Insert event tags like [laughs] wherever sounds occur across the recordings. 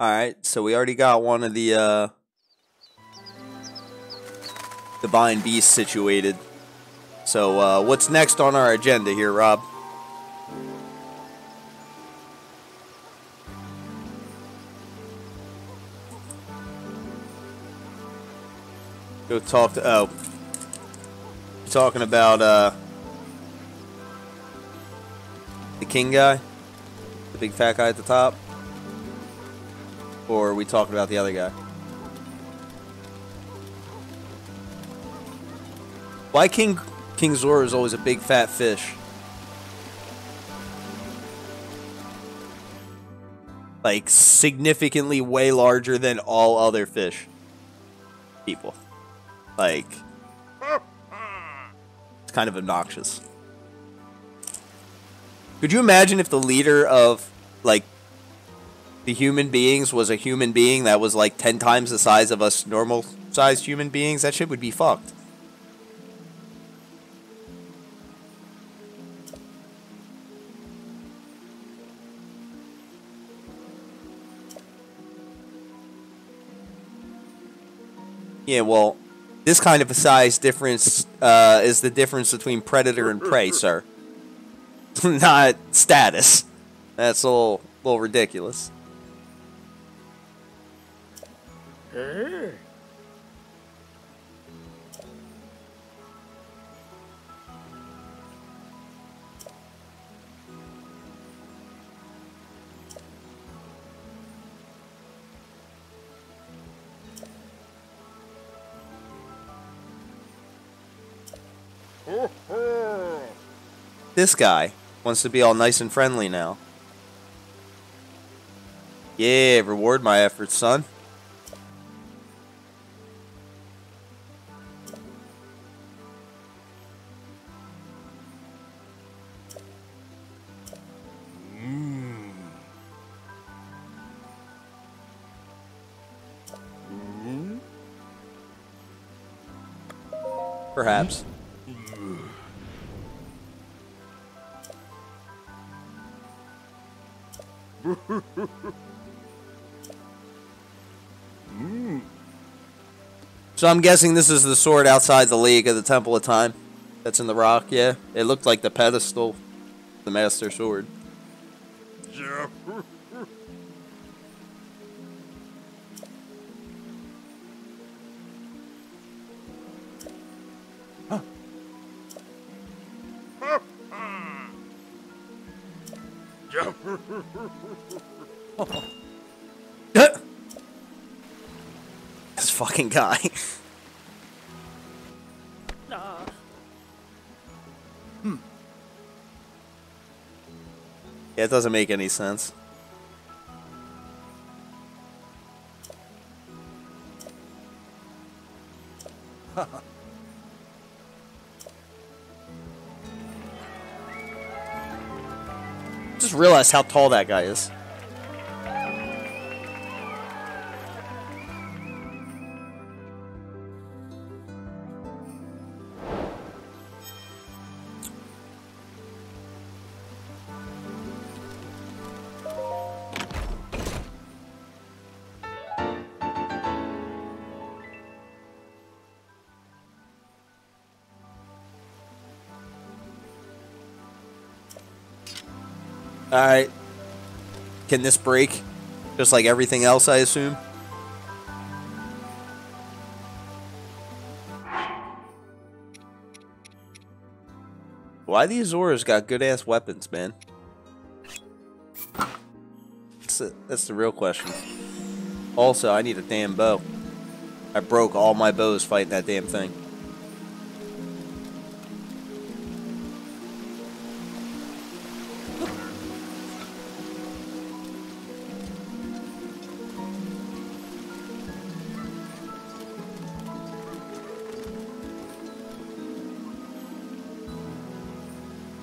Alright, so we already got one of the, uh... Divine Beasts situated. So, uh, what's next on our agenda here, Rob? Go talk to, oh. Talking about, uh... The king guy? The big fat guy at the top? Or are we talking about the other guy? Why King King Zora is always a big fat fish? Like significantly way larger than all other fish people. Like it's kind of obnoxious. Could you imagine if the leader of like the human beings was a human being that was like 10 times the size of us normal sized human beings? That shit would be fucked. Yeah, well, this kind of a size difference uh, is the difference between predator and prey, [laughs] sir. [laughs] Not status. That's a little, little ridiculous. Uh-huh. This guy wants to be all nice and friendly now. Yeah, reward my efforts, son. Perhaps. So I'm guessing this is the sword outside the League of the Temple of Time. That's in the rock, yeah. It looked like the pedestal, the Master Sword. [laughs] this fucking guy. hmm. Yeah, it doesn't make any sense. [laughs] Just realized how tall that guy is. Can this break? Just like everything else, I assume? Why these Zoras got good ass weapons, man? That's, that's the real question. Also, I need a damn bow. I broke all my bows fighting that damn thing.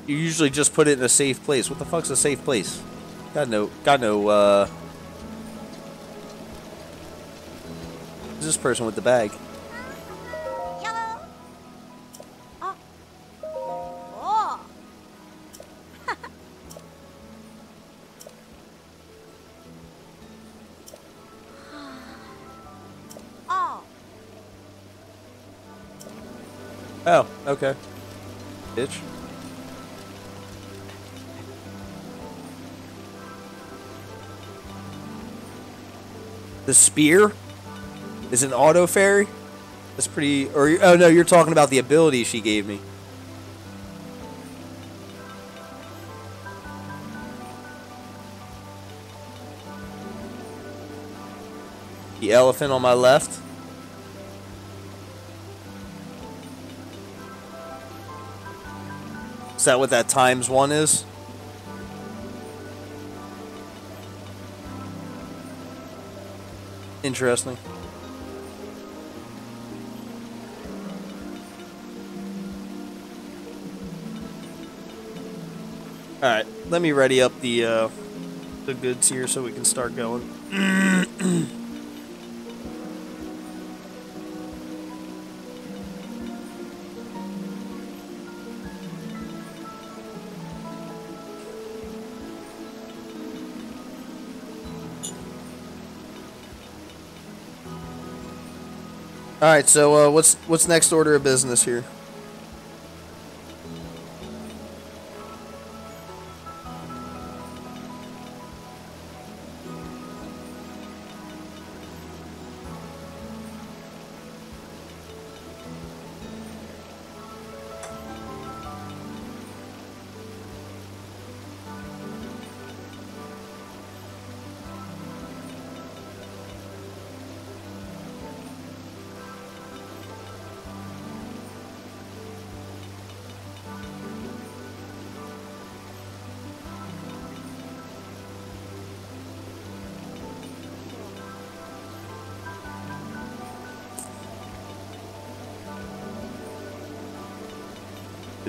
you usually just put it in a safe place. What the fuck's a safe place? Got no, got no, uh... This person with the bag. Oh, okay. The spear is an auto fairy. That's pretty. Or oh no, you're talking about the ability she gave me. The elephant on my left. Is that what that times one is? Interesting. Alright, let me ready up the uh, the goods here so we can start going. [clears throat] All right, so uh, what's what's next order of business here?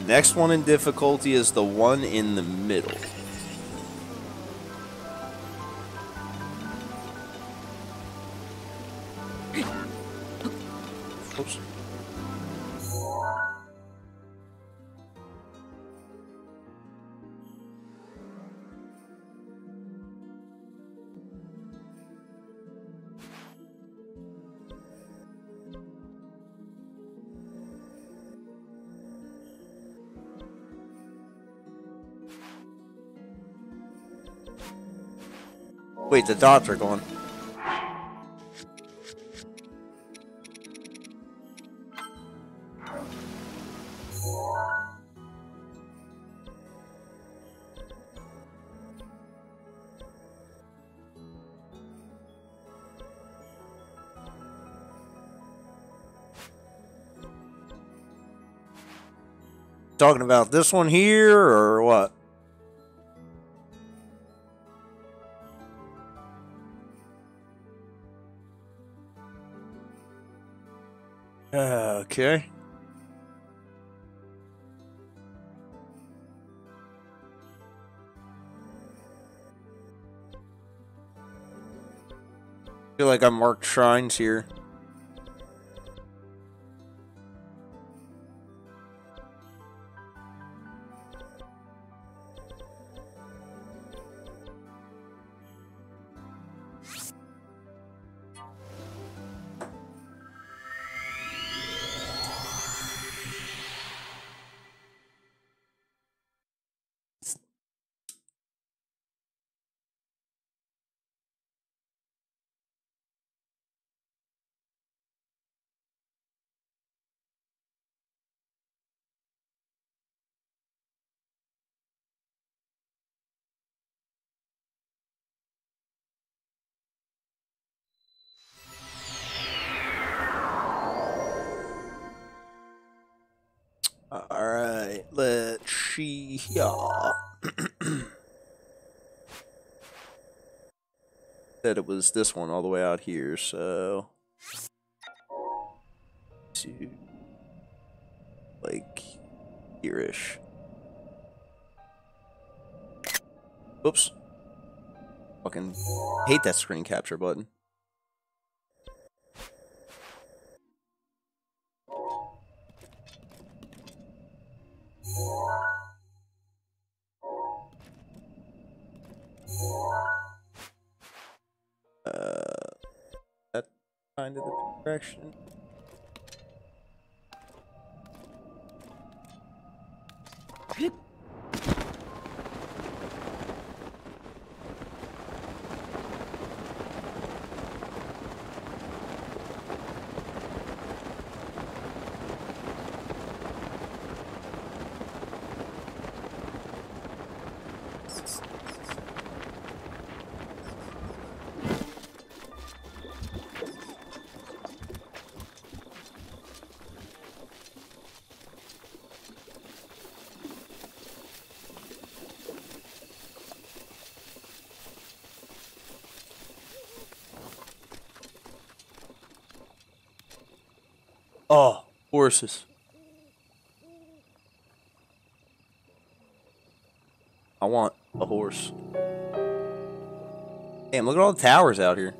Next one in difficulty is the one in the middle. The dots are gone. Talking about this one here or what? Okay. feel like I marked shrines here. Let's here. [clears throat] Said it was this one all the way out here, so. To. Like. Here ish. Oops. Fucking hate that screen capture button. Direction. Oh, horses. I want a horse. Damn, look at all the towers out here.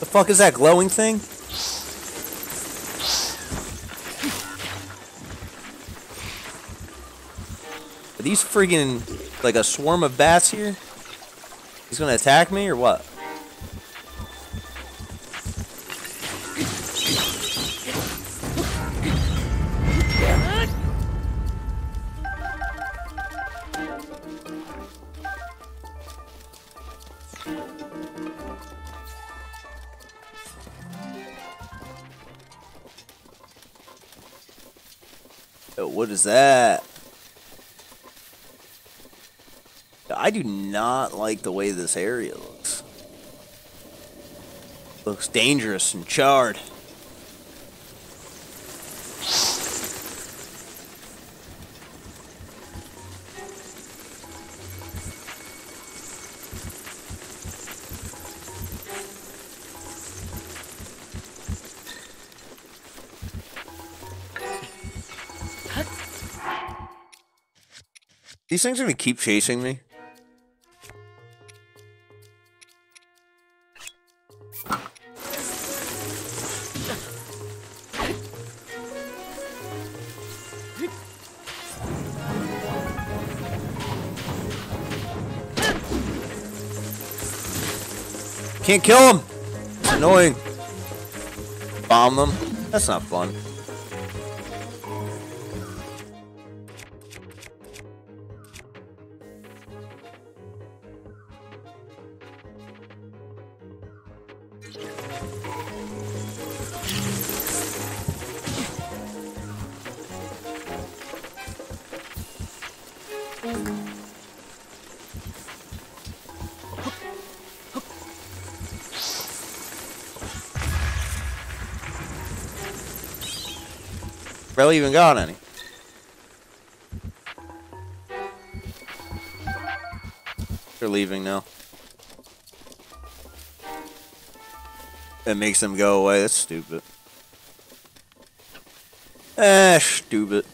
The fuck is that glowing thing? Friggin' like a swarm of bats here? He's gonna attack me or what? What is that? I do not like the way this area looks. Looks dangerous and charred. These things are gonna keep chasing me. Can't kill them. It's annoying. Bomb them. That's not fun. Barely even got any. They're leaving now. It makes them go away. That's stupid. Eh, stupid.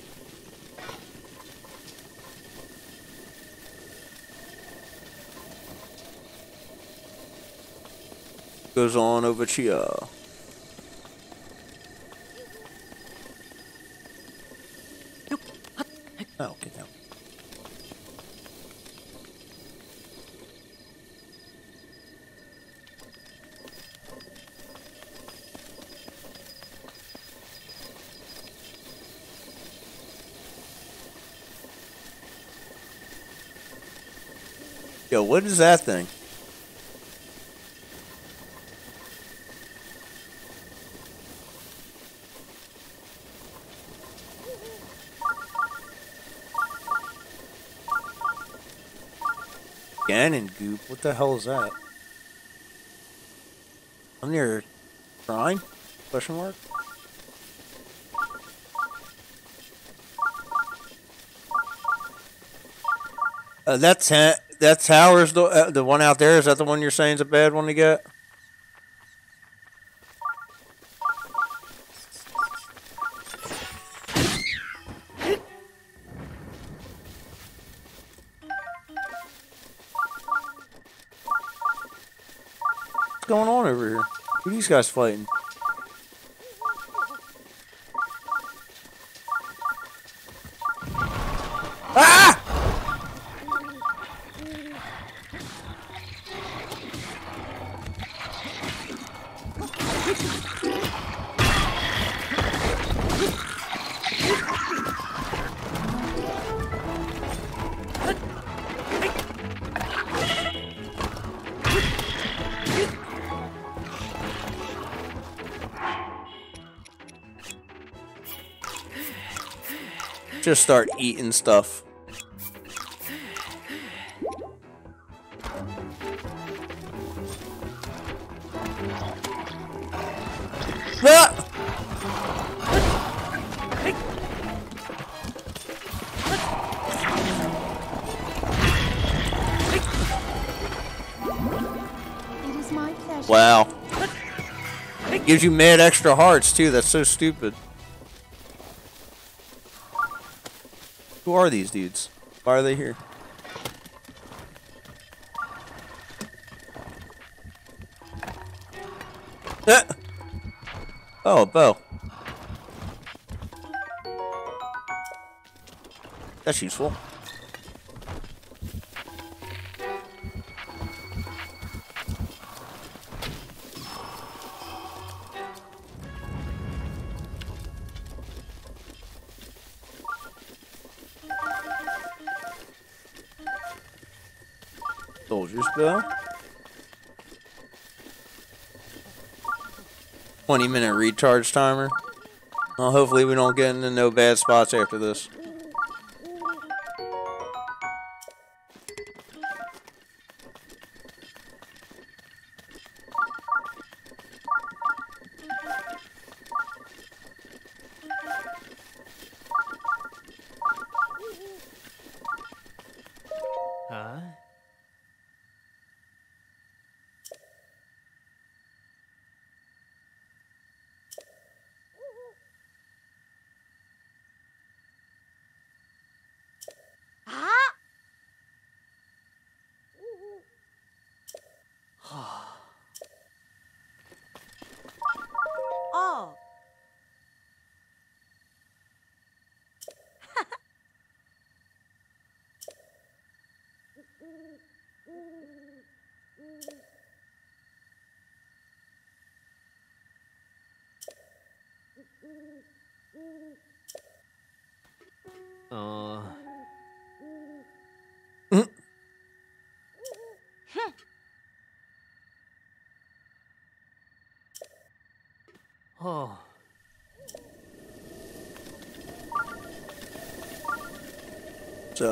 Goes on over here. Oh, get down. Yo, what is that thing? Ganon goop. What the hell is that? I'm near shrine? Question mark? Uh, that's ha- that tower's the uh, the one out there. Is that the one you're saying is a bad one to get? Guys fighting? just start eating stuff. Ah! Wow. It gives you mad extra hearts too, that's so stupid. Who are these dudes? Why are they here? [laughs] Oh, bow. That's useful. Soldier's 20 minute recharge timer. Well, hopefully we don't get into no bad spots after this.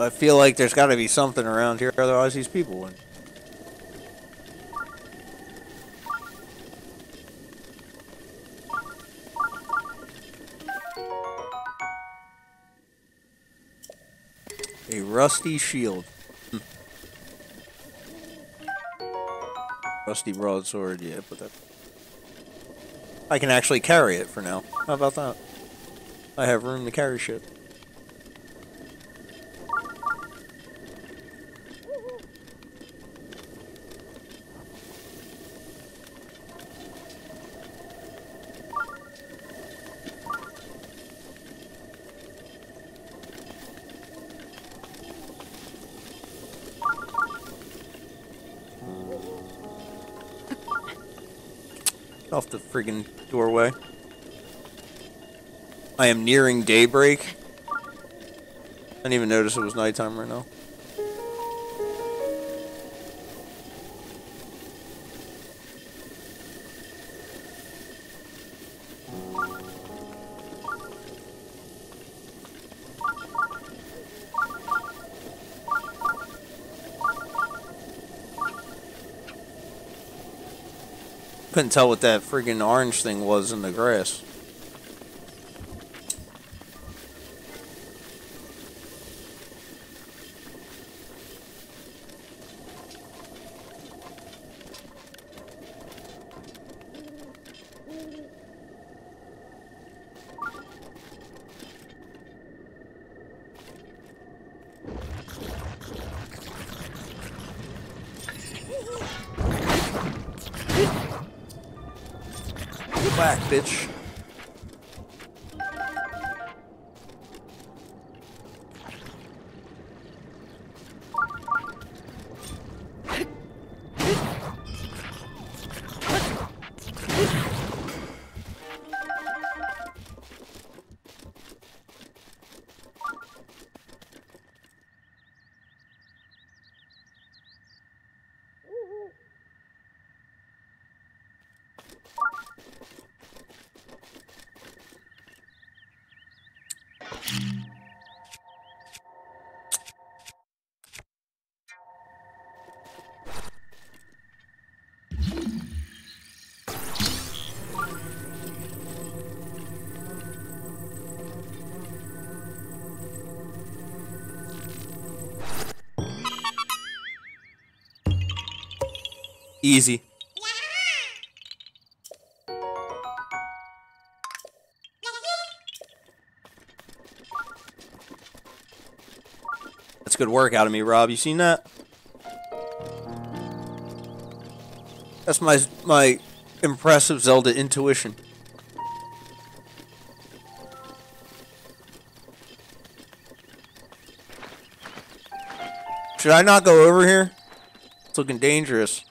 I feel like there's got to be something around here, otherwise these people wouldn't. A rusty shield. Rusty broadsword, yeah, but that. I can actually carry it for now. How about that? I have room to carry shit. Off the friggin' doorway. I am nearing daybreak. I didn't even notice it was nighttime right now. I couldn't tell what that friggin' orange thing was in the grass. Whack, bitch. Easy. That's good work out of me, Rob. You seen that? That's my my impressive Zelda intuition. Should I not go over here? It's looking dangerous.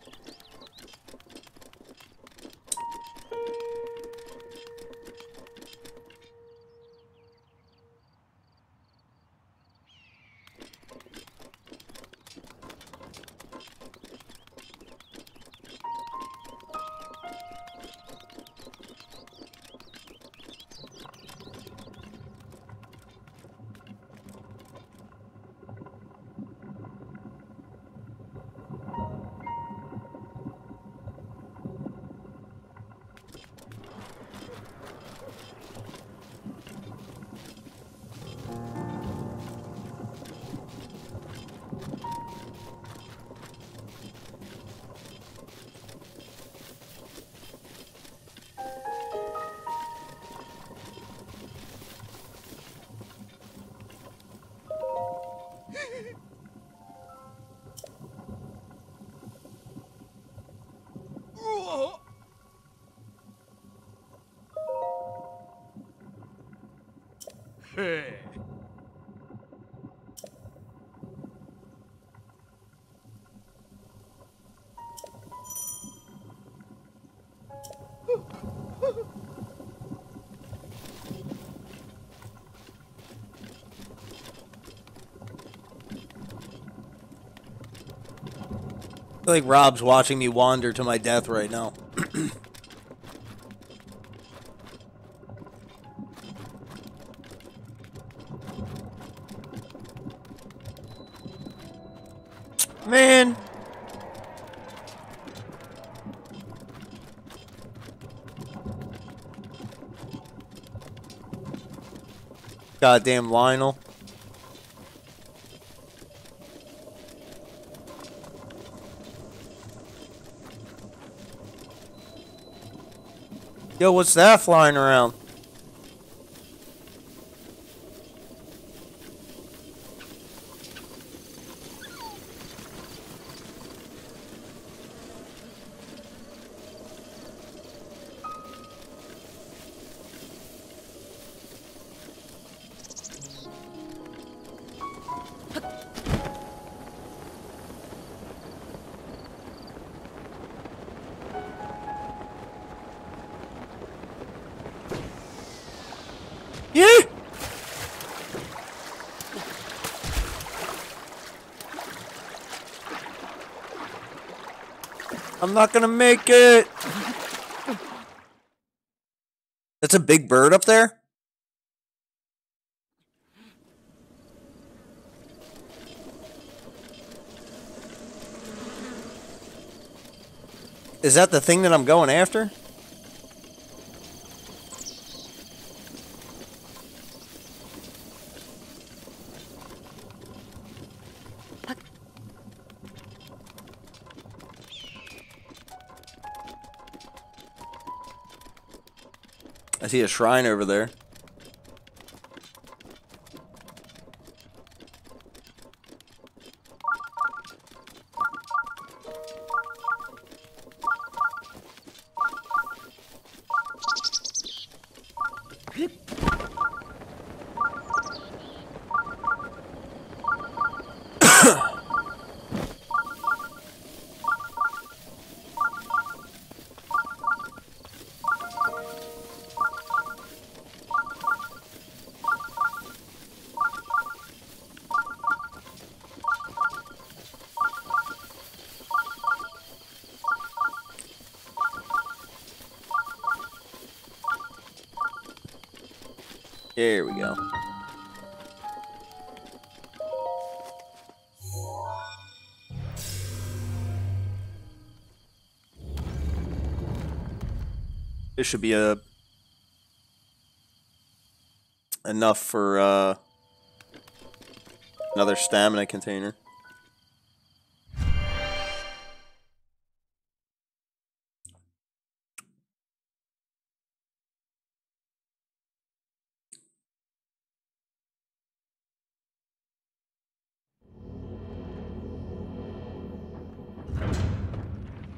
Feel like Rob's watching me wander to my death right now. [clears throat] Man. Goddamn Lynel. Yo, what's that flying around? Not gonna make it. That's a big bird up there? Is that the thing that I'm going after? I see a shrine over there. should be a enough for uh, another stamina container.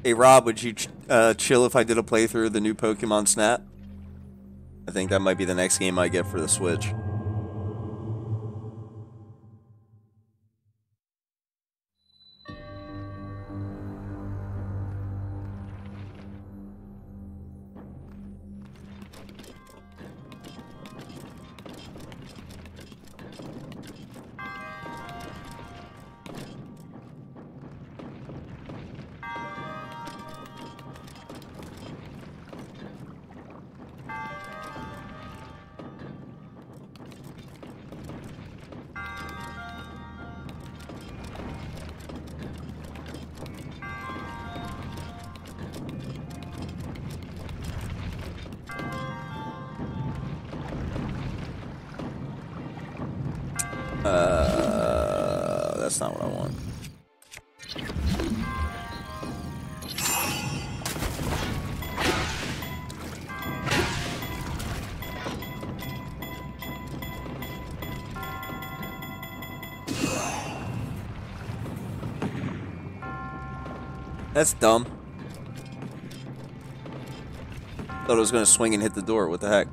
Hey Rob, would you uh, chill if I did a playthrough of the new Pokemon Snap? I think that might be the next game I get for the Switch. Dumb. Thought it was gonna swing and hit the door. What the heck?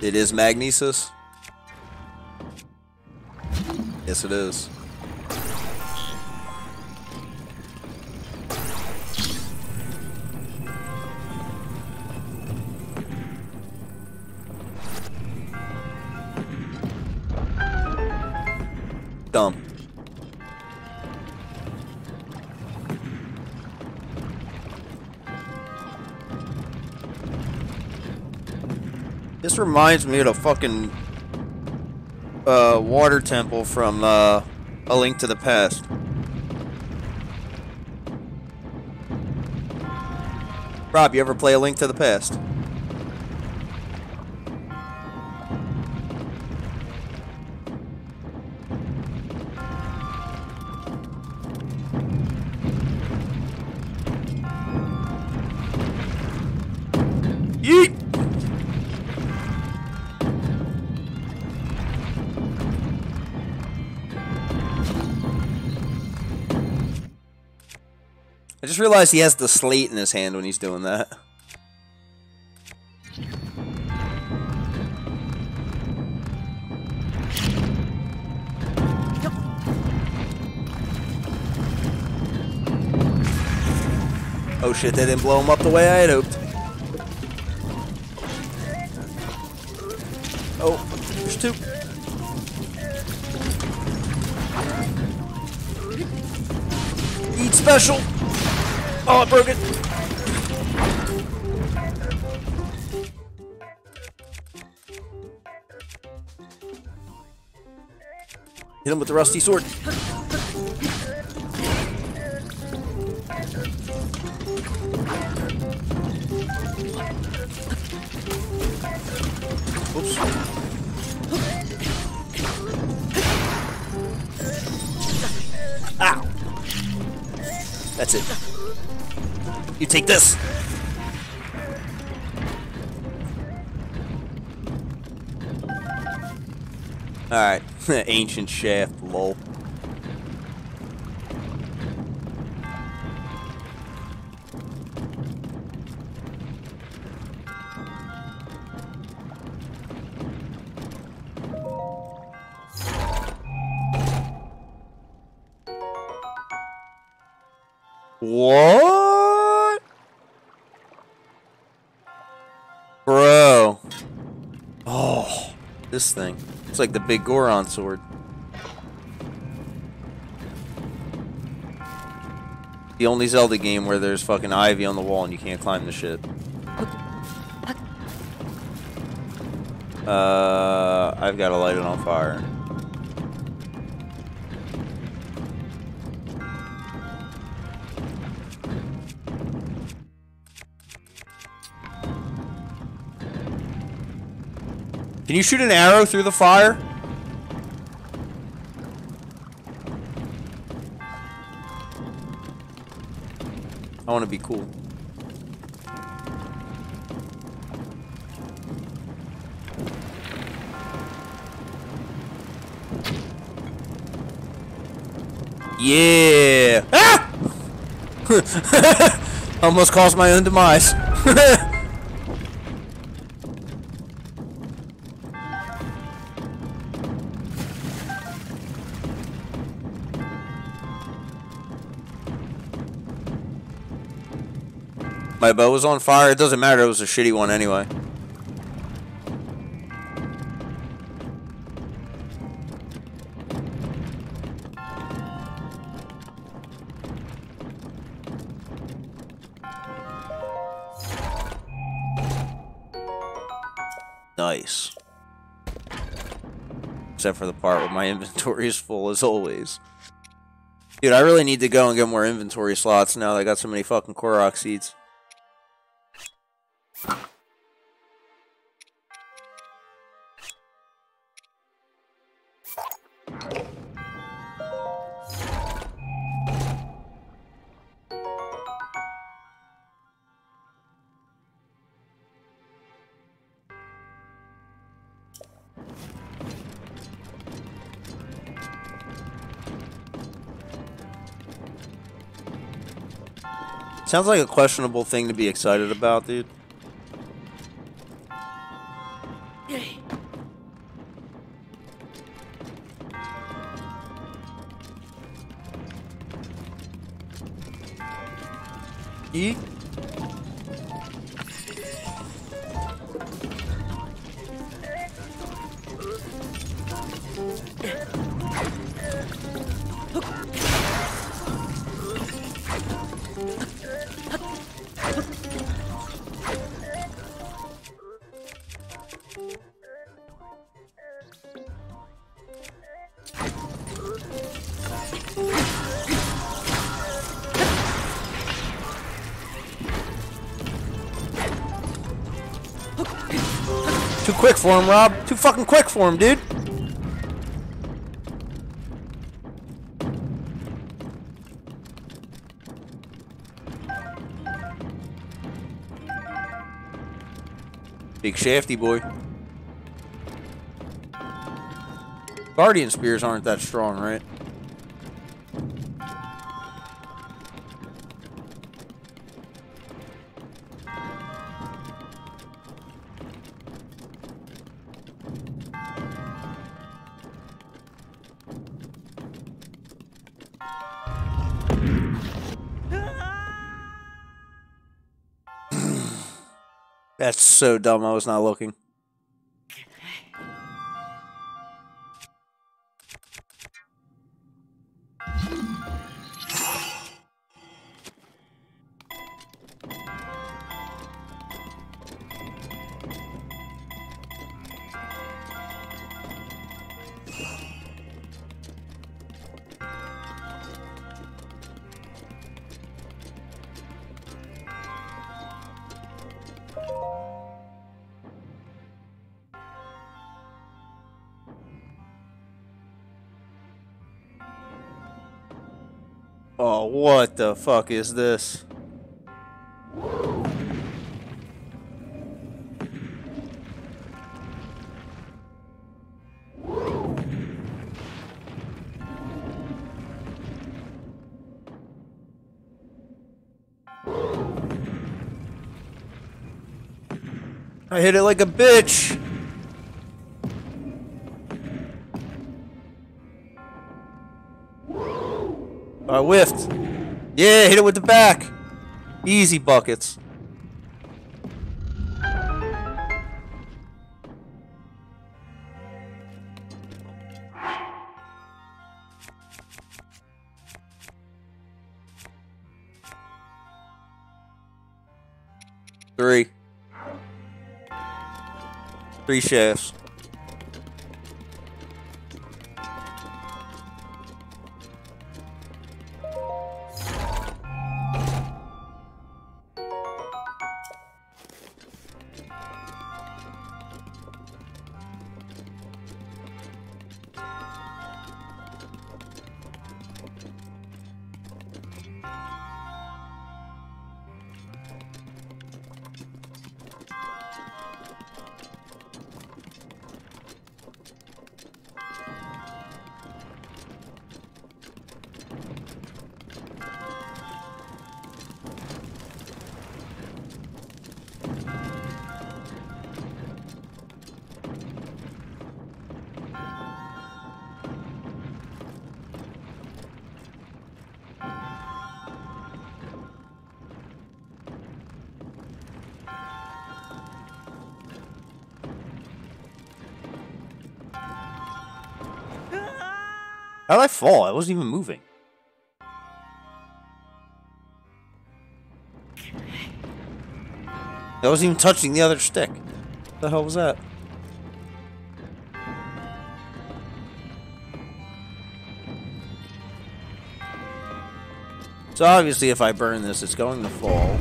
It is Magnesis? Yes, it is. This reminds me of the fucking uh, water temple from uh, A Link to the Past. Rob, you ever play A Link to the Past? Realized he has the slate in his hand when he's doing that. Oh shit, they didn't blow him up the way I had hoped. Oh, there's two. Eat special. Oh, I broke it. Hit him with the rusty sword. Ancient shaft, lol. What? Bro. Oh, this thing. It's like the big Goron sword. The only Zelda game where there's fucking ivy on the wall and you can't climb the shit. Uh, I've got to light it on fire. Can you shoot an arrow through the fire? be cool. Yeah! Ah! [laughs] Almost caused my own demise. [laughs] My it was on fire. It doesn't matter. It was a shitty one anyway. Nice. Except for the part where my [laughs] inventory is full as always. Dude, I really need to go and get more inventory slots now that I got so many fucking Korok seeds. Sounds like a questionable thing to be excited about, dude. Quick for him, Rob. Too fucking quick for him, dude. Big shafty boy. Guardian spears aren't that strong, right? So dumb. I was not looking. What the fuck is this? I hit it like a bitch. I whiffed. Yeah, hit it with the back. Easy buckets. Three. Three shafts. Wasn't even moving. I wasn't even touching the other stick. What the hell was that? So obviously if I burn this, it's going to fall.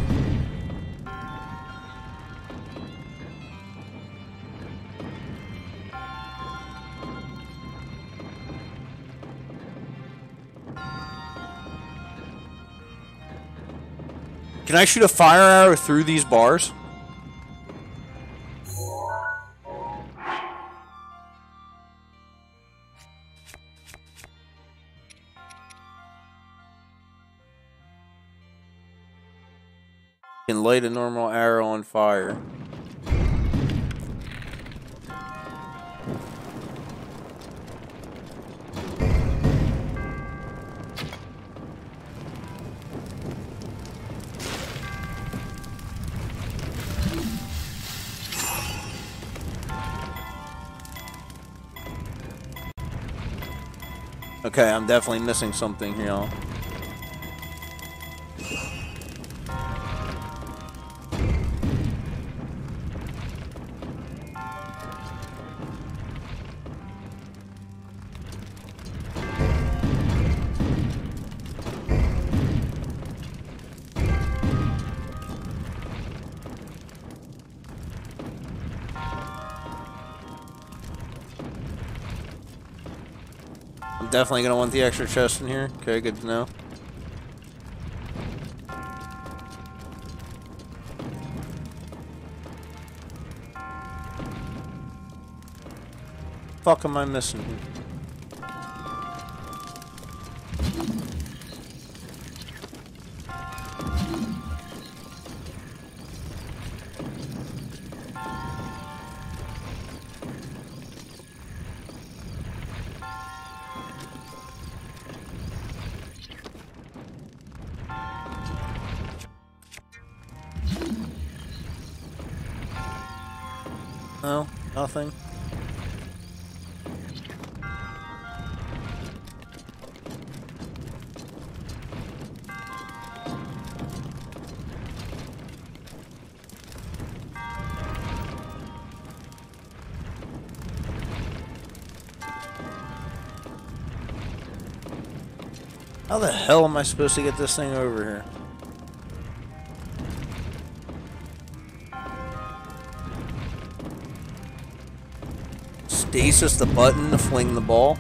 Can I shoot a fire arrow through these bars? Can light a normal arrow on fire. Okay, I'm definitely missing something here. Definitely gonna want the extra chest in here. Okay, good to know. Fuck am I missing hell am I supposed to get this thing over here? Stasis the button to fling the ball.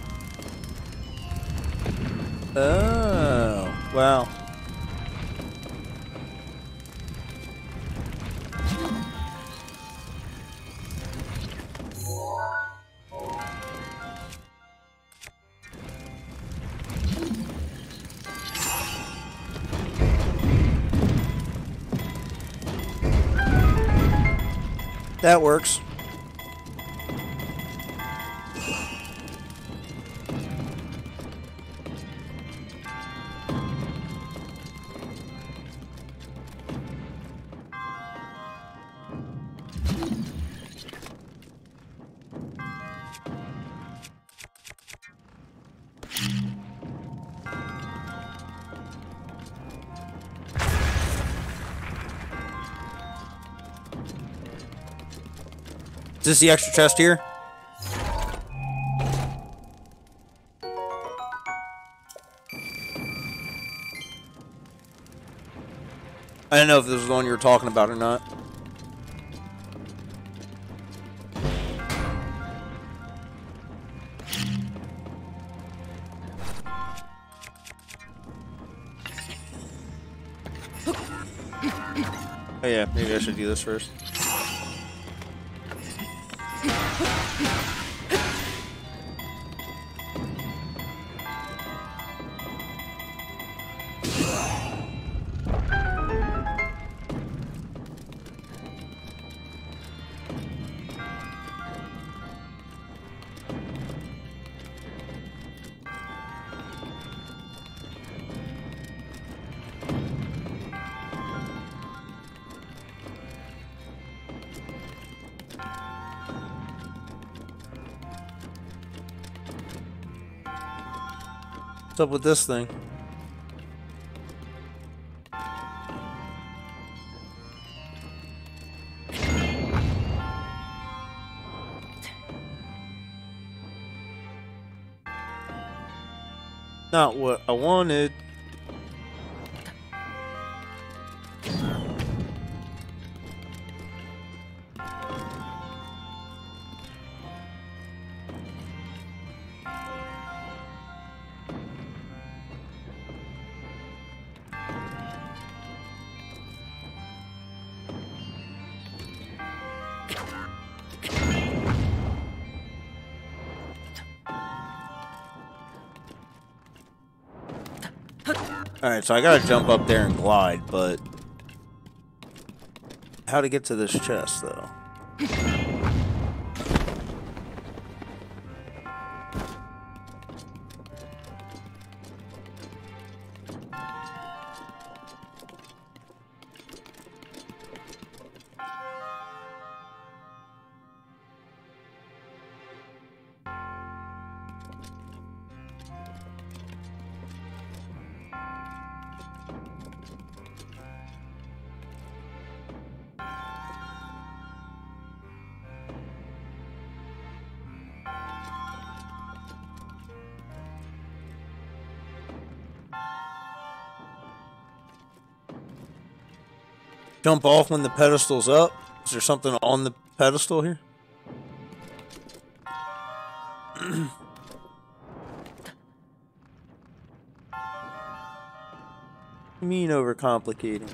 This the extra chest here? I don't know if this was the one you were talking about or not. Oh yeah, maybe I should do this first. Up with this thing? Not what I wanted. Alright, so I gotta jump up there and glide, but... How to get to this chest, though? Jump off when the pedestal's up? Is there something on the pedestal here? you [clears throat] mean overcomplicating?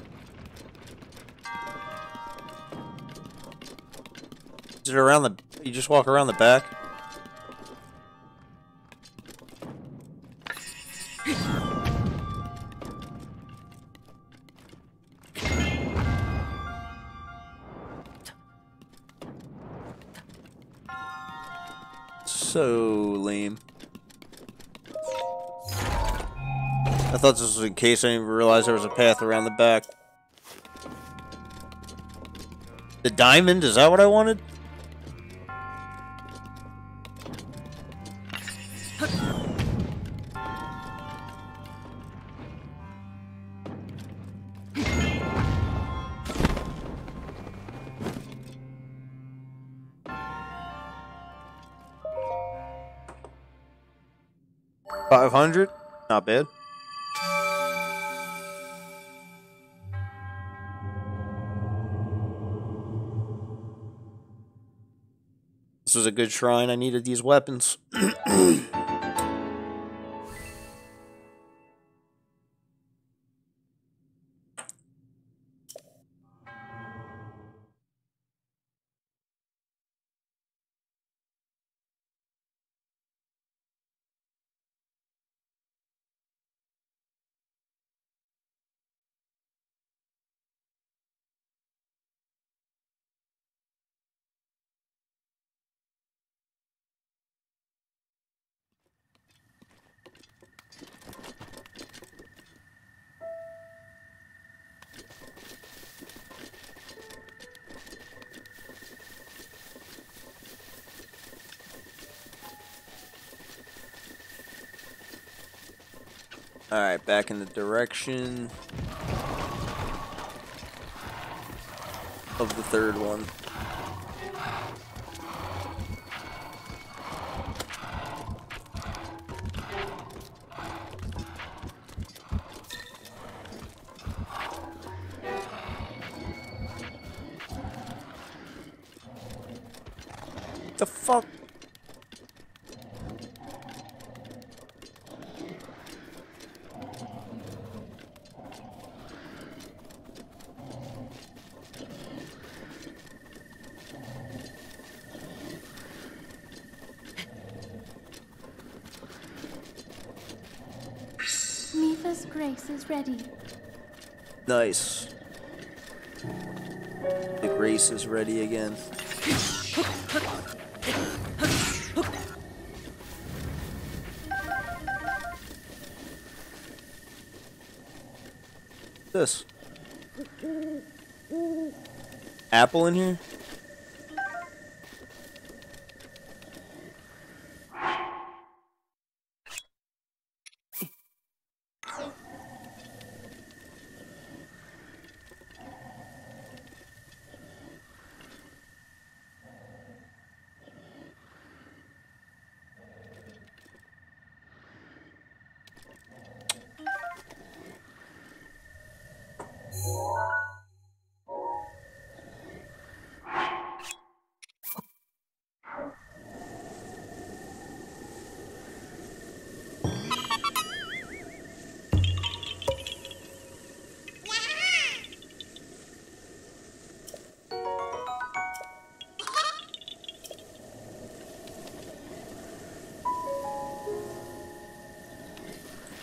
Is it around the... You just walk around the back? Thought this was in case I didn't realize there was a path around the back. The diamond? Is that what I wanted? Five hundred? Not bad. Good shrine. I needed these weapons. [clears throat] direction of the third one. Ready. Nice. The grace is ready again. This. Apple in here?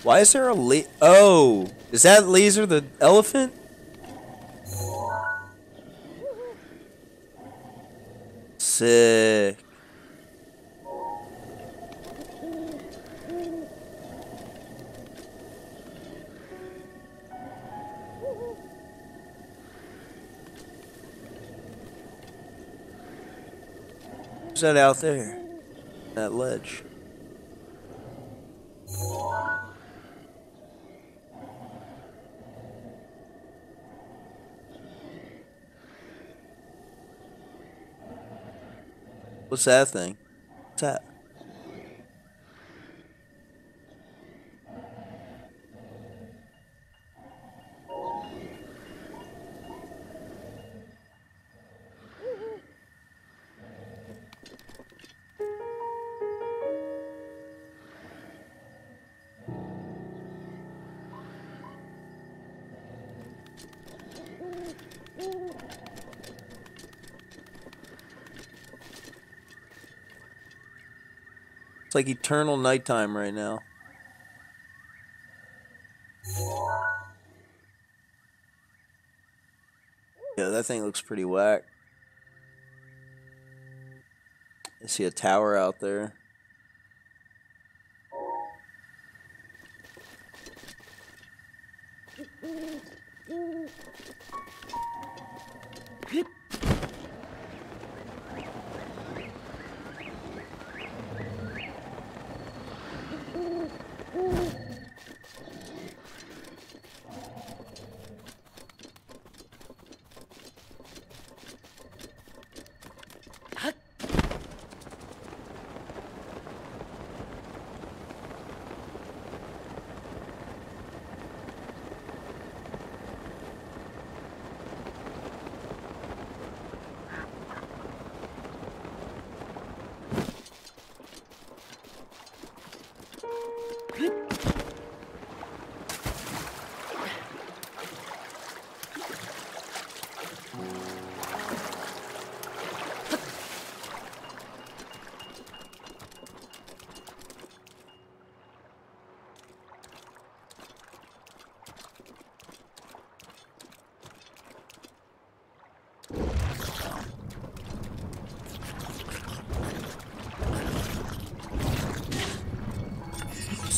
Why is there a la- Oh, is that Laser the elephant? Sick. Who's that out there? That ledge. What's that thing? What's that? It's like eternal nighttime right now. Yeah, that thing looks pretty whack. I see a tower out there.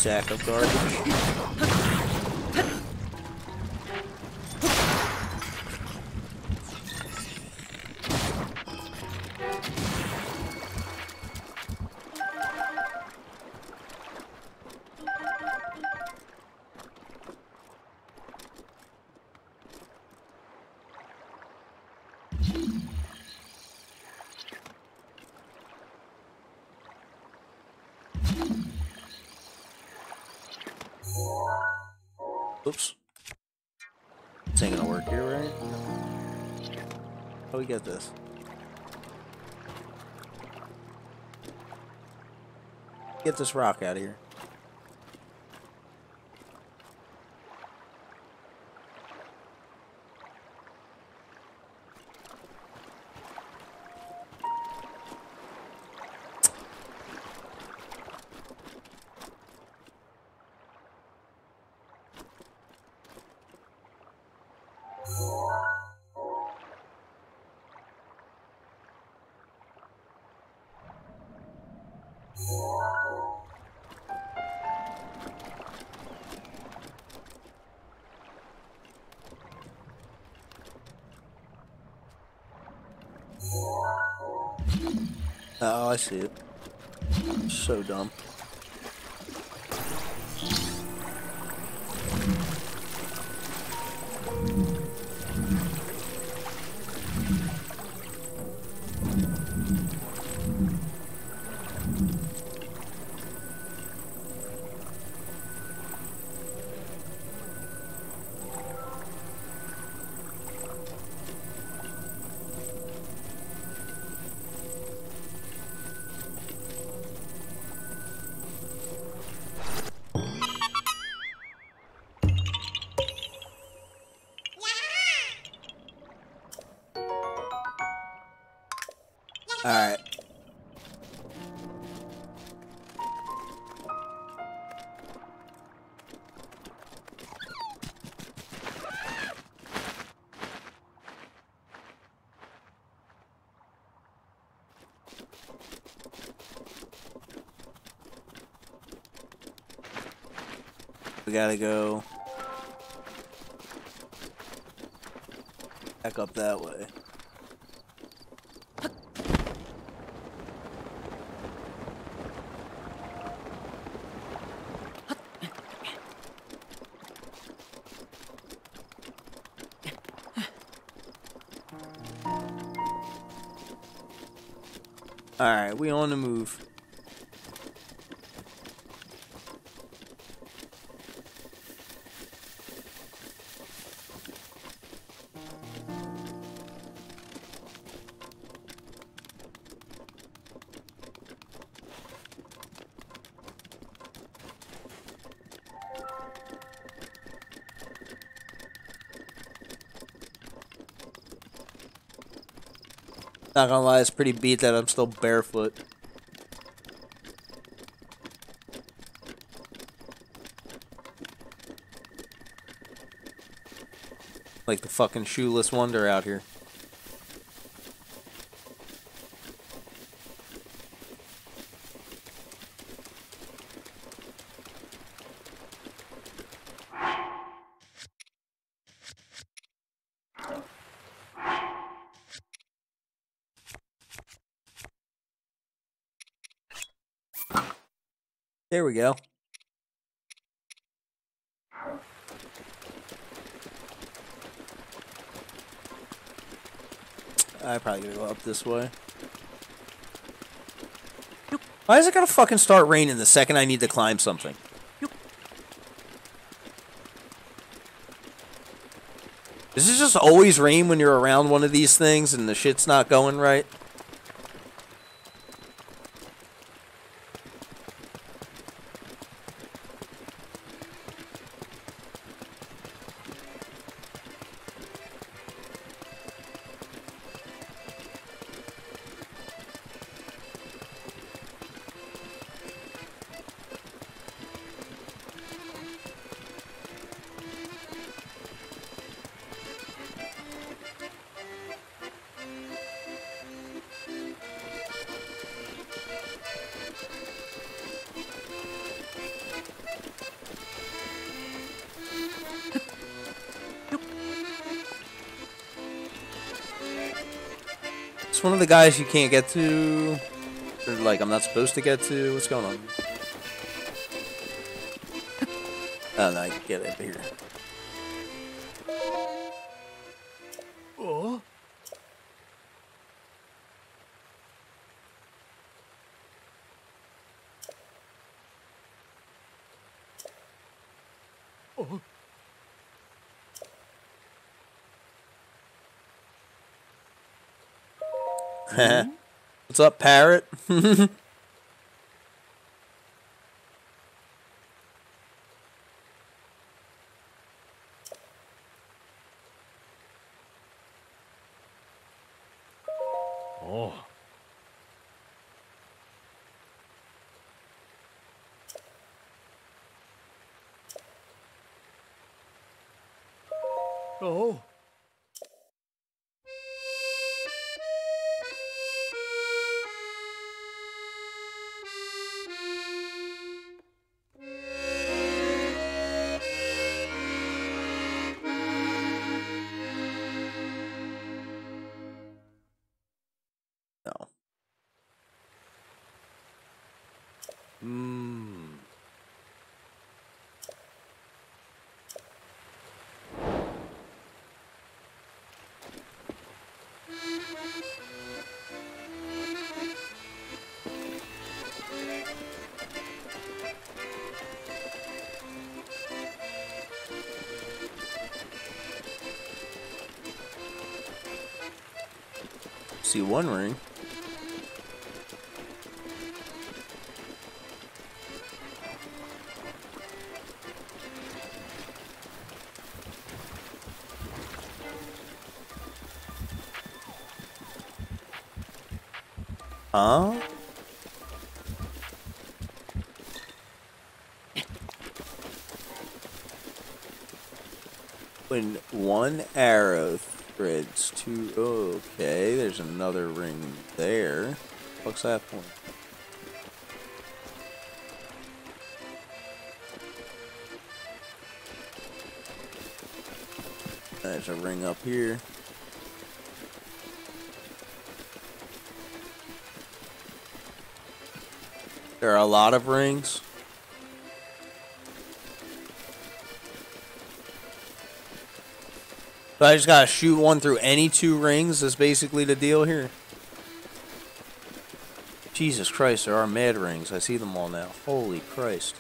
Sack of garbage. How do we get this? Get this rock out of here. I see it. So dumb. Gotta go back up that way. Alright, we on the move. Not gonna lie, it's pretty beat that I'm still barefoot. Like the fucking shoeless wonder out here. We go. I probably gonna go up this way. Why is it gonna fucking start raining the second I need to climb something? Does it just always rain when you're around one of these things and the shit's not going right? The guys you can't get to. Or like I'm not supposed to get to. What's going on? Oh no, I get it here. What's up, parrot? [laughs] See one ring. Huh? When one arrow it's two. Okay, there's another ring there. What's that one? There's a ring up here. There are a lot of rings. So I just gotta shoot one through any two rings is basically the deal here. Jesus Christ, there are mad rings. I see them all now. Holy Christ.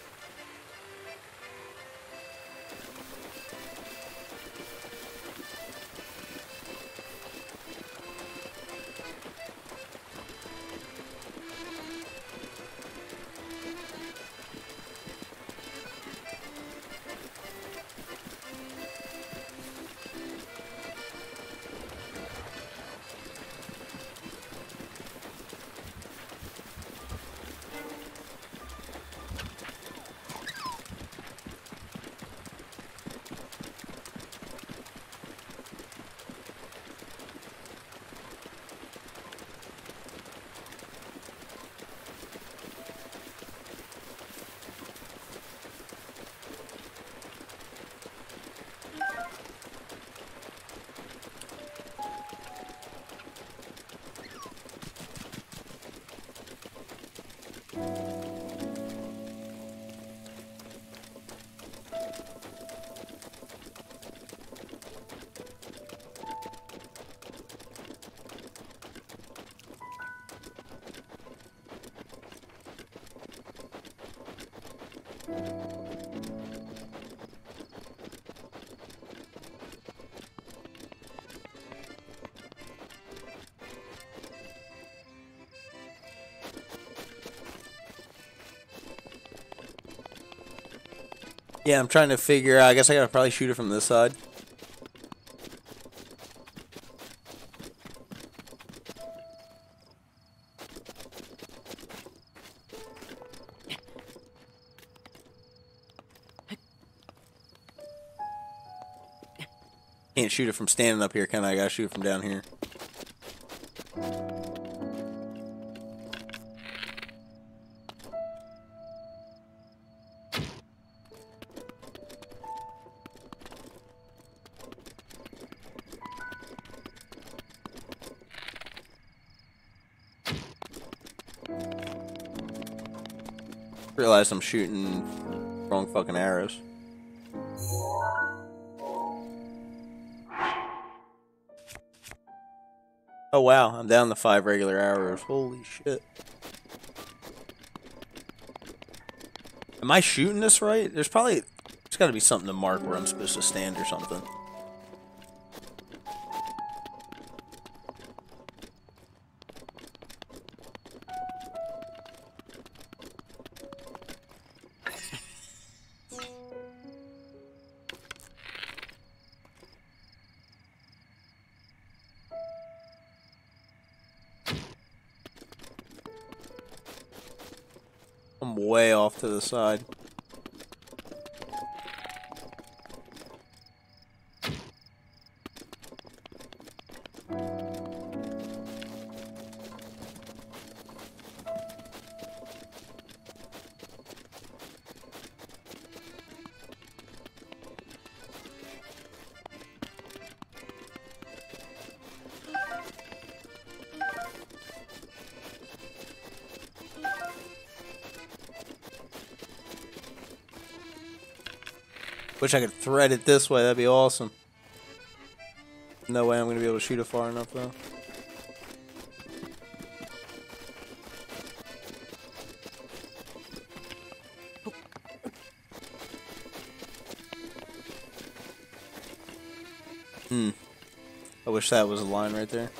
Yeah, I'm trying to figure out. I guess I gotta probably shoot it from this side. Can't shoot it from standing up here, can I? I gotta shoot it from down here. Realize I'm shooting wrong fucking arrows. Oh wow, I'm down to five regular arrows. Holy shit. Am I shooting this right? There's probably... There's gotta be something to mark where I'm supposed to stand or something. Side. Wish I could thread it this way. That'd be awesome. No way I'm going to be able to shoot it far enough, though. Hmm. I wish that was a line right there.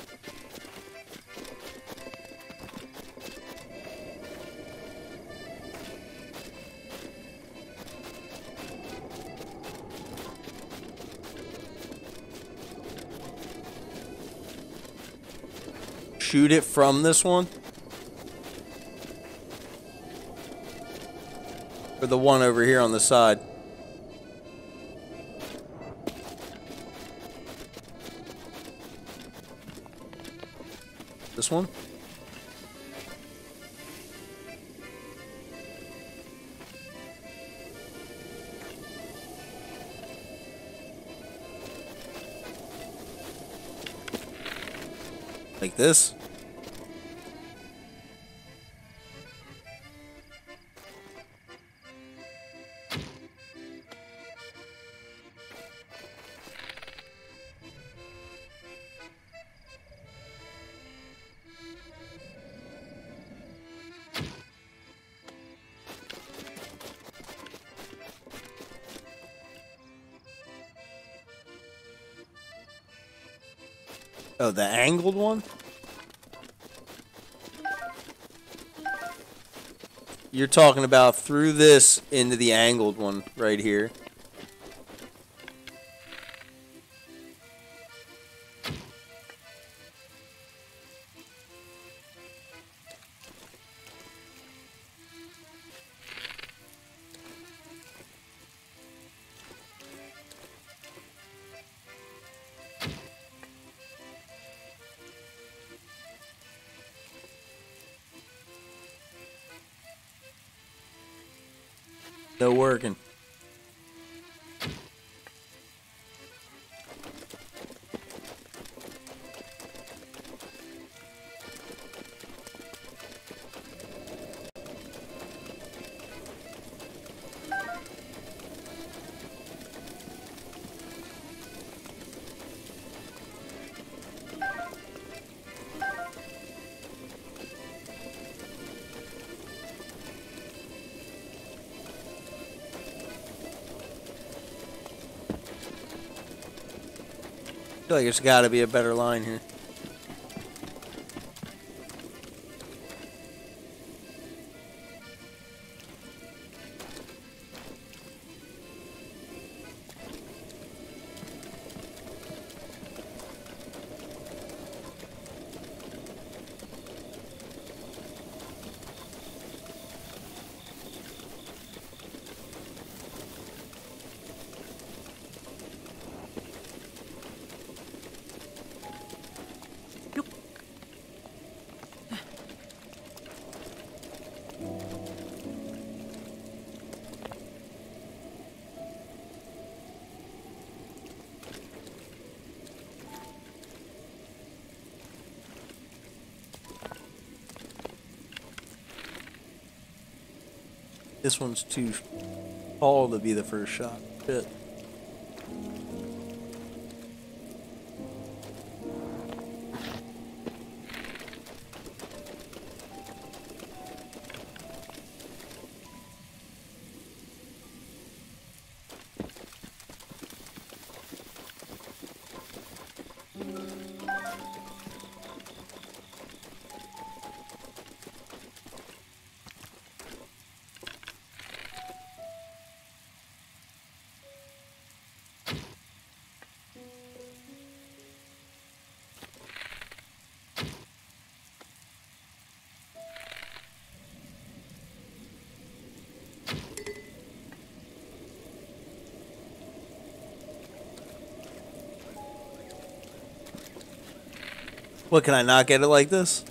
shoot it from this one? Or the one over here on the side? This one? Like this? Angled one? You're talking about through this into the angled one right here. Like there's got to be a better line here. One's too tall to be the first shot. Shit. What, can I not get it like this?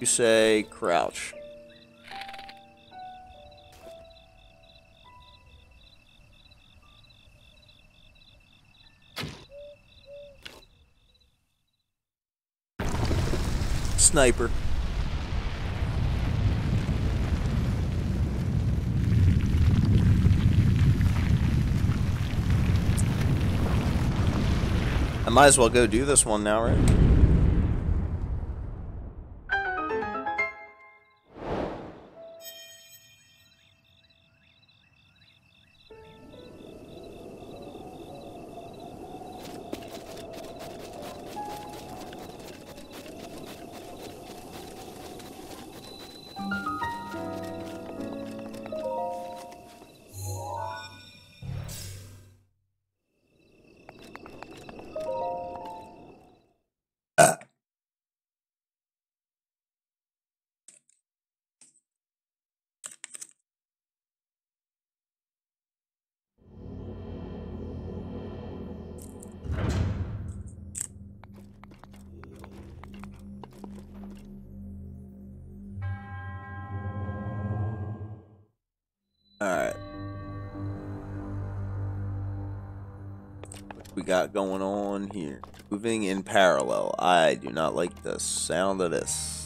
You say crouch. Sniper. I might as well go do this one now, right? Got going on here? Moving in parallel. I do not like the sound of this.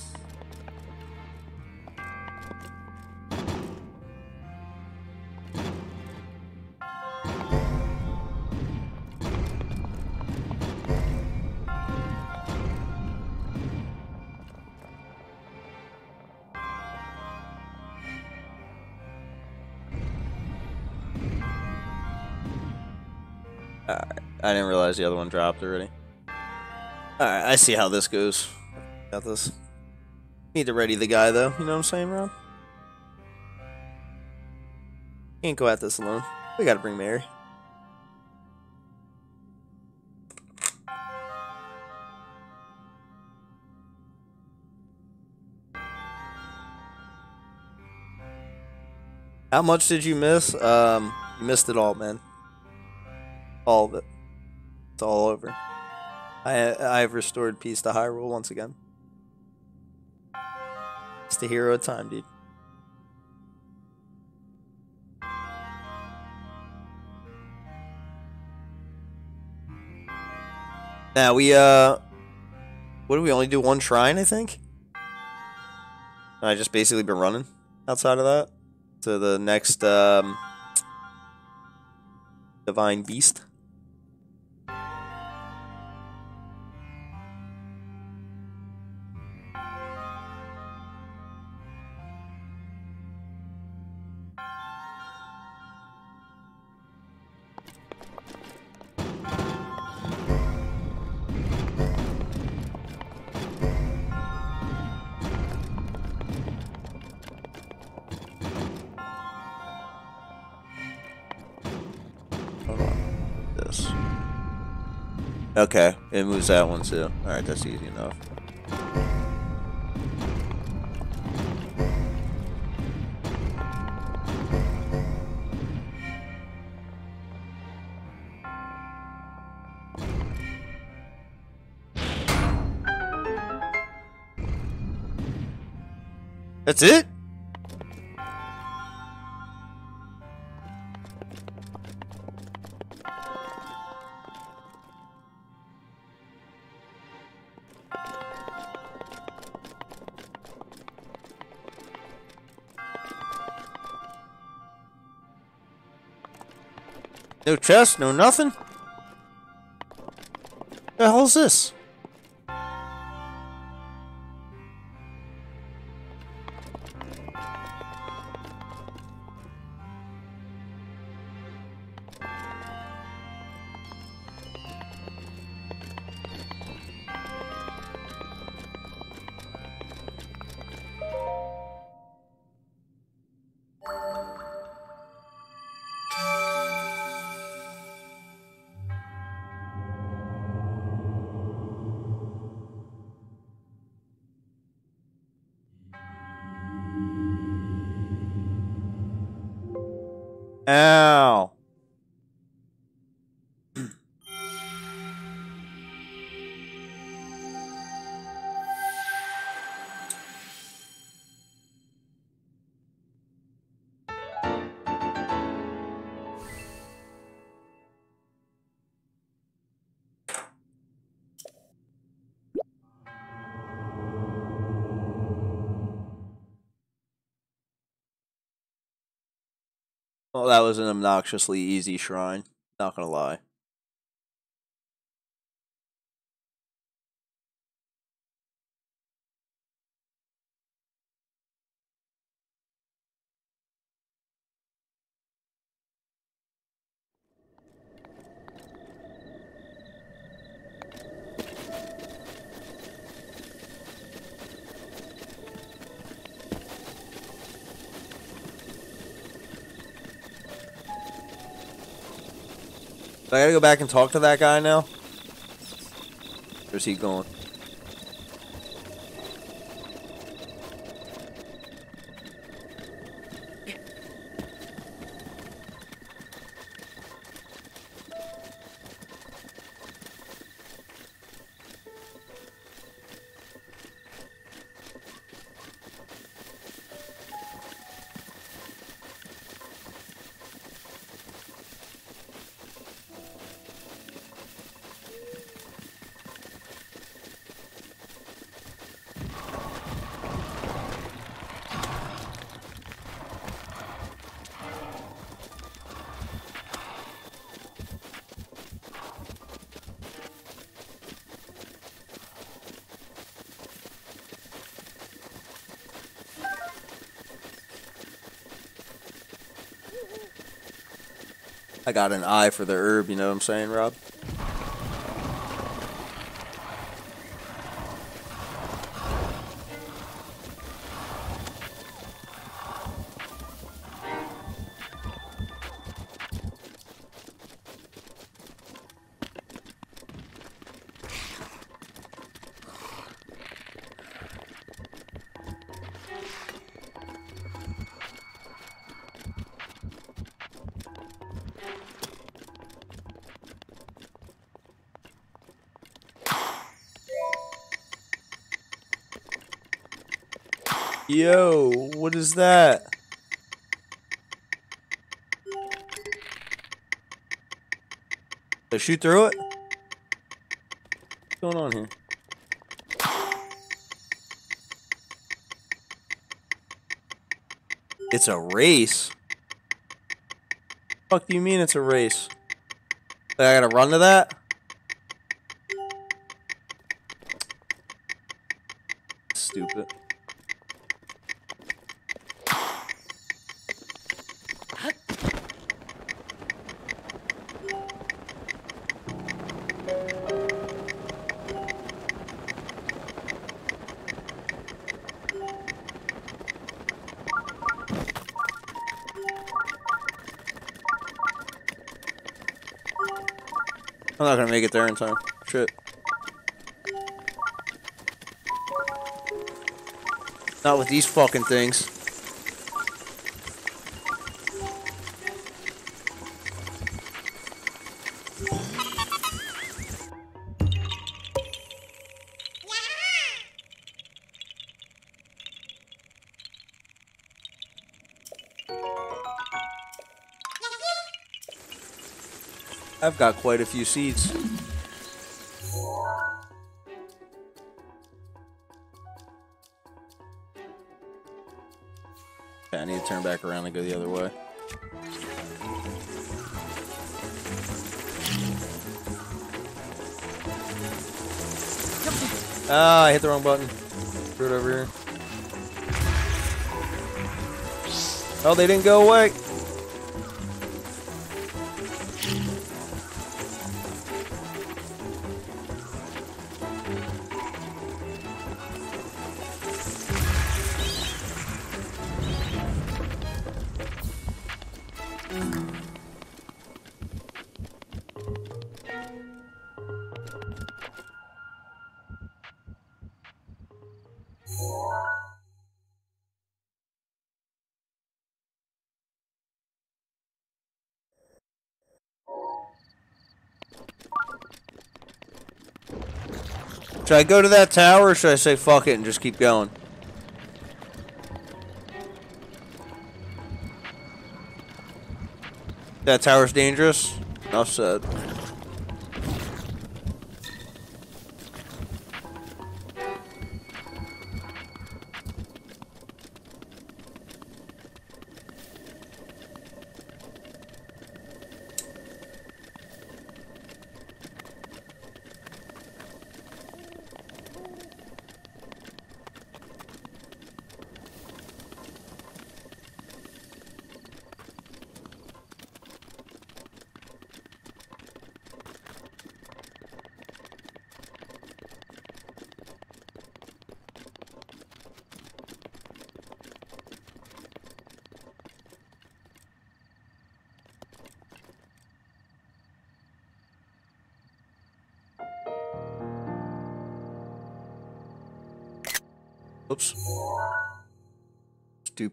The other one dropped already. Alright, I see how this goes. Got this. Need to ready the guy though, you know what I'm saying, Rob? Can't go at this alone. We gotta bring Mary. How much did you miss? Um, you missed it all, man. All of it. It's all over. I I have restored peace to Hyrule once again. It's the hero of time, dude. Now we uh what do we only do one shrine, I think? I just basically been running outside of that to the next um divine beast. Okay, it moves that one too. Alright, that's easy enough. That's it? No chest, no nothing? The hell is this? Was an obnoxiously easy shrine. Not gonna lie. Go back and talk to that guy now? Where's he going? Got an eye for the herb, you know what I'm saying, Rob? Yo, what is that? I shoot through it? What's going on here? It's a race. Fuck do you mean it's a race? I gotta run to that? Make it there in time. Shit. Not with these fucking things. I've got quite a few seeds. Okay, I need to turn back around and go the other way. Ah, I hit the wrong button. Threw it over here. Oh, they didn't go away. Should I go to that tower or should I say fuck it and just keep going? That tower's dangerous? Enough said.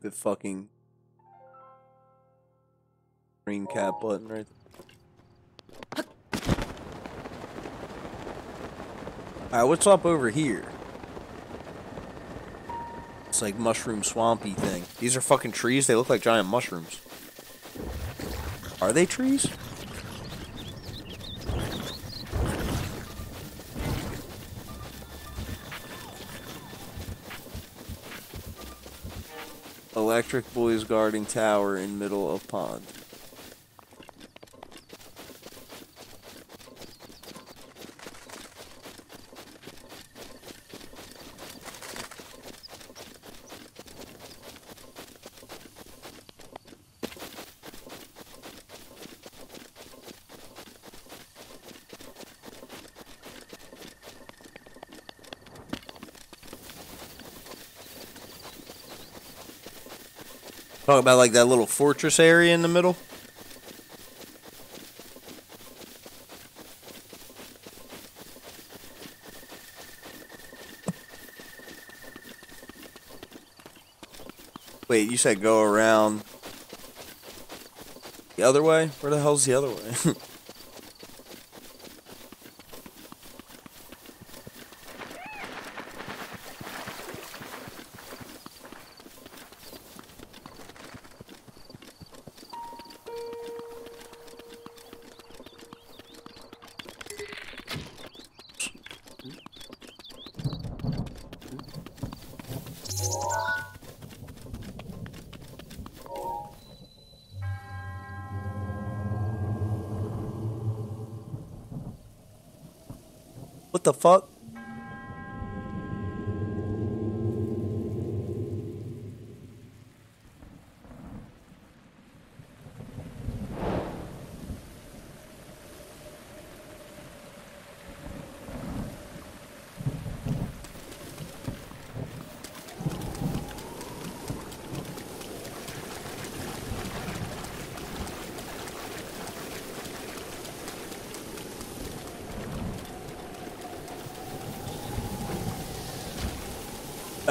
Stupid fucking green cap button right there. Alright, what's up over here? It's like mushroom swampy thing. These are fucking trees. They look like giant mushrooms. Are they trees? Electric boys guarding tower in middle of pond. Talk about like that little fortress area in the middle. Wait, you said go around the other way? Where the hell's the other way? [laughs] the fuck?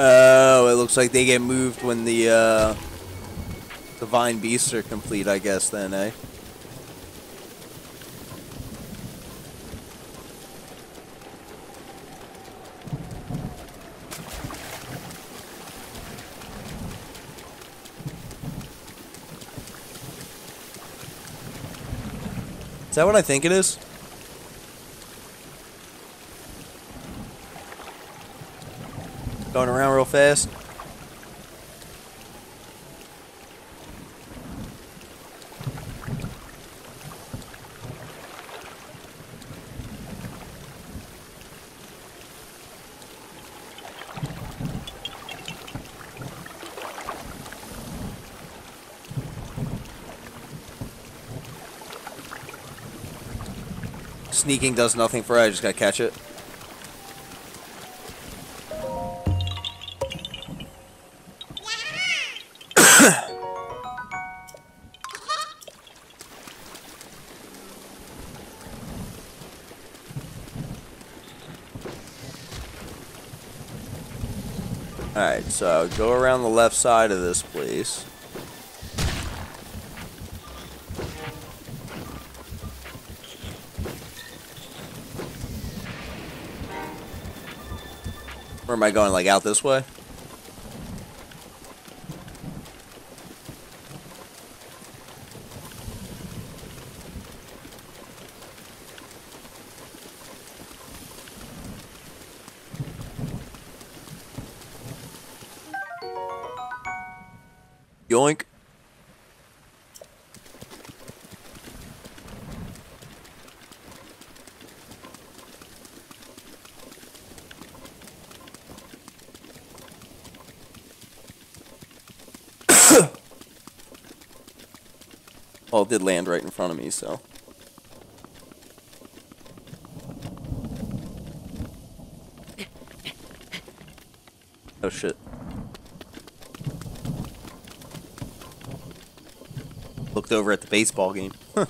Oh, it looks like they get moved when the uh, divine beasts are complete. I guess then, eh? Is that what I think it is? Going around real fast. Sneaking does nothing for it, I just gotta catch it. Alright, so go around the left side of this place. Am I going? Like out this way? Yoink. well, it did land right in front of me, so. Oh shit. Looked over at the baseball game. Huh.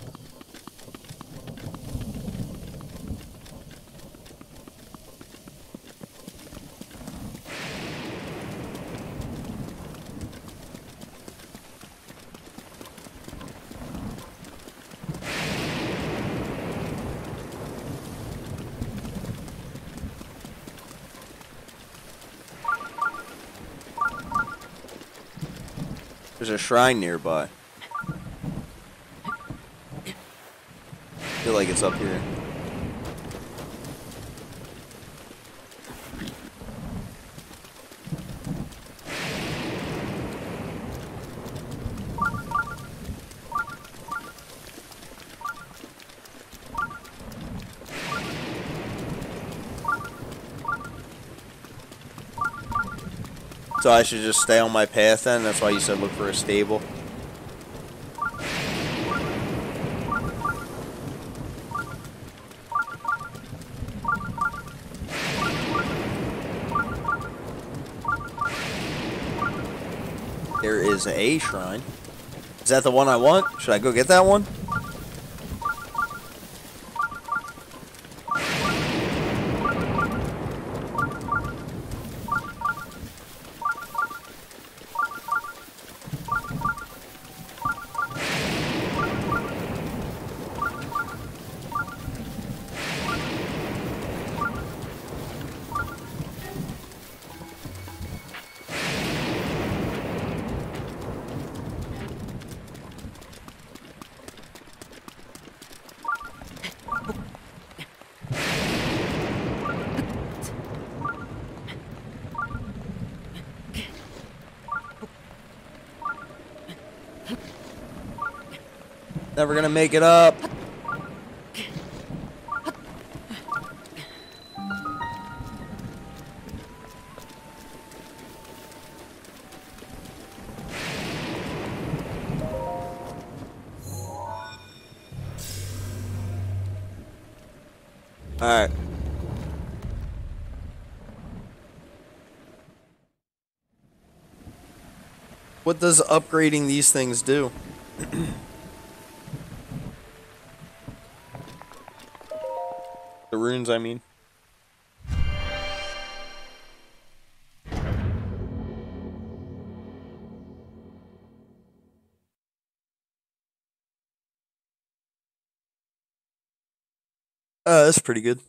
Shrine nearby. feel like it's up here. So I should just stay on my path then? That's why you said look for a stable. There is a shrine. Is that the one I want? Should I go get that one? Gonna make it up. Alright. What does upgrading these things do? [clears throat] the I mean. Uh, that's pretty good.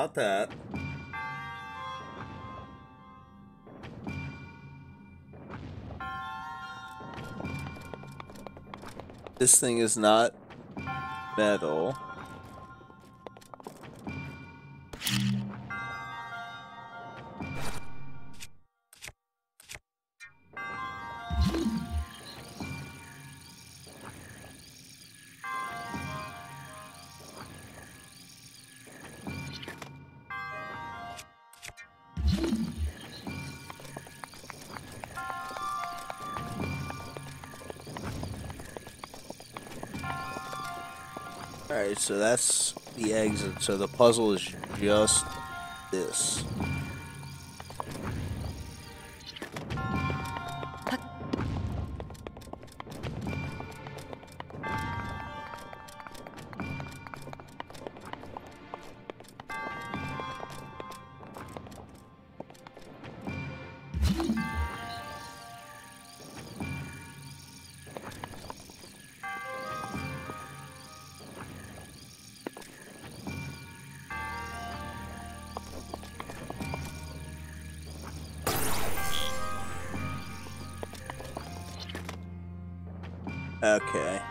Not that. This thing is not metal. So that's the exit. So the puzzle is just this. Okay.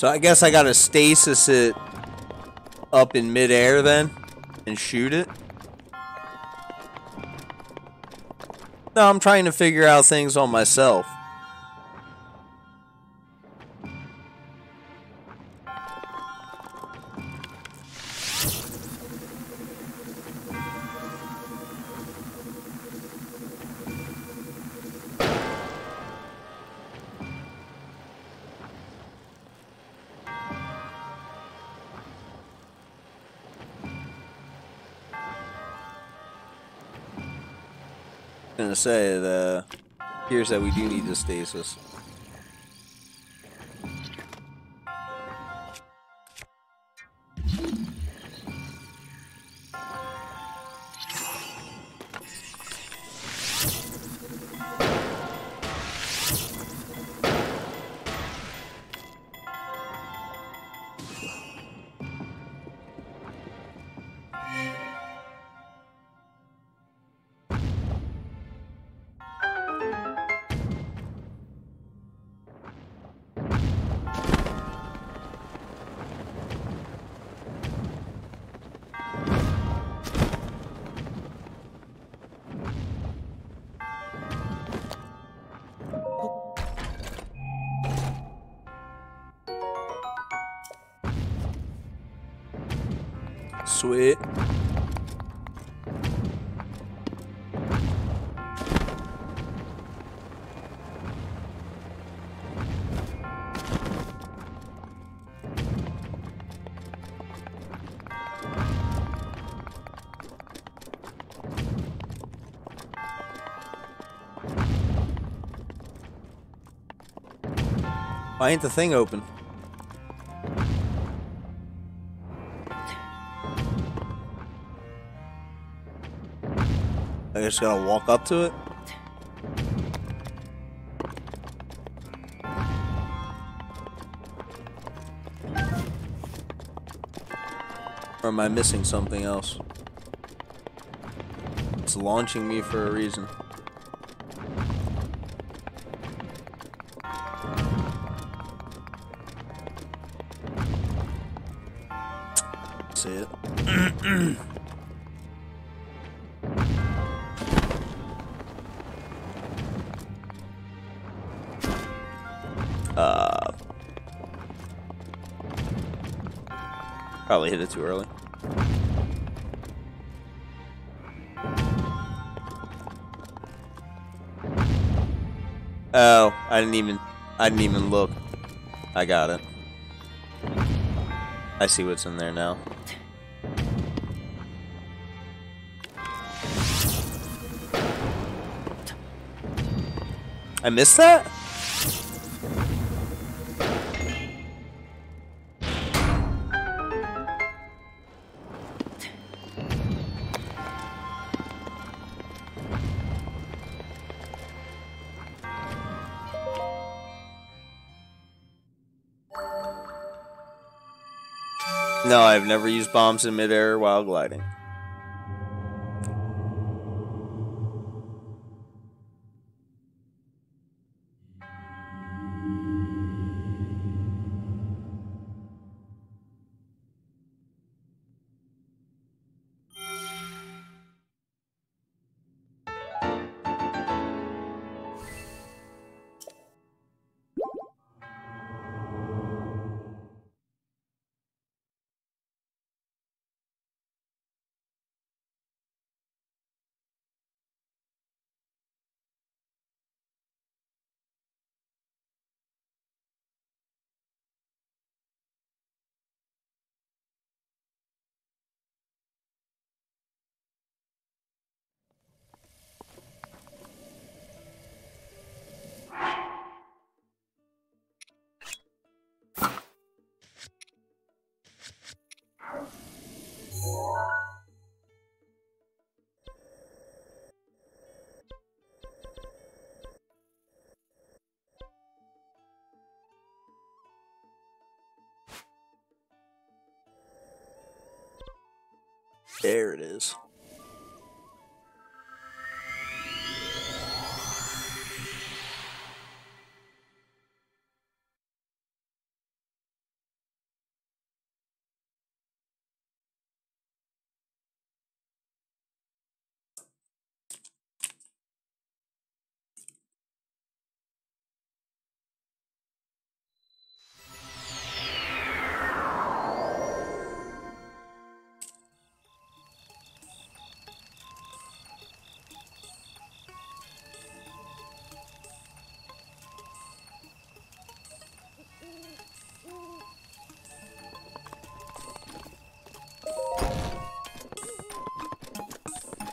So I guess I gotta stasis it up in midair then and shoot it. No, I'm trying to figure out things on myself. Say the appears that we do need the stasis. Why ain't the thing open? I just gotta walk up to it. Or am I missing something else? It's launching me for a reason. Probably hit it too early. Oh, I didn't even, I didn't even look. I got it. I see what's in there now. I missed that? Never use bombs in midair while gliding.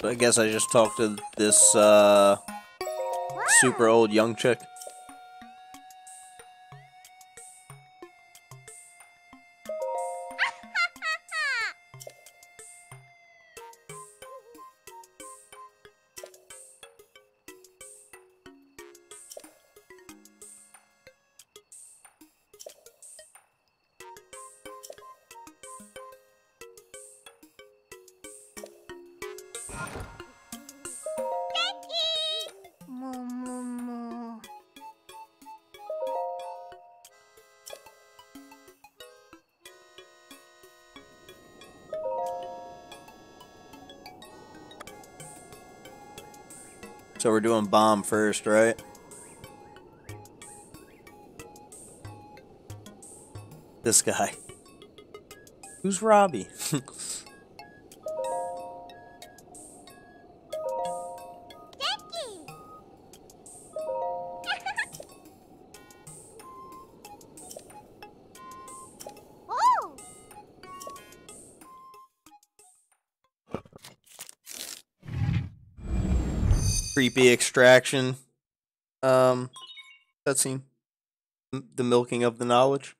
I guess I just talked to this uh, super old young chick. So we're doing bomb first, right? This guy. [laughs] Who's Robbie? [laughs] Creepy extraction. Um, cutscene. The milking of the knowledge.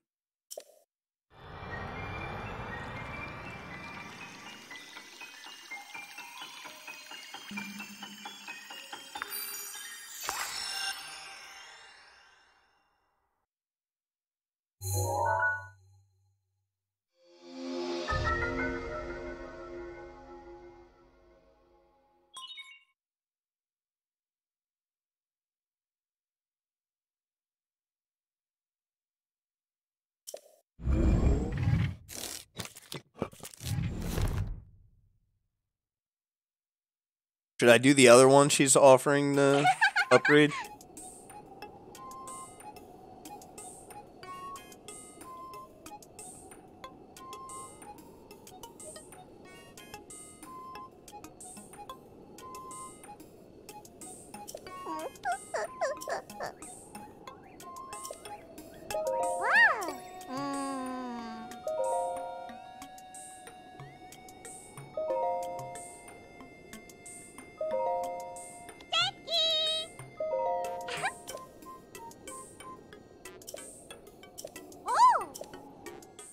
Should I do the other one she's offering the upgrade? [laughs]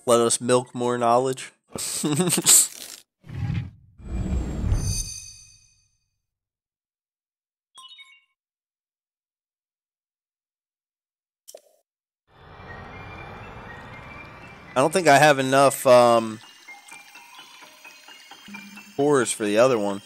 Let us milk more knowledge. [laughs] I don't think I have enough um, cores for the other one.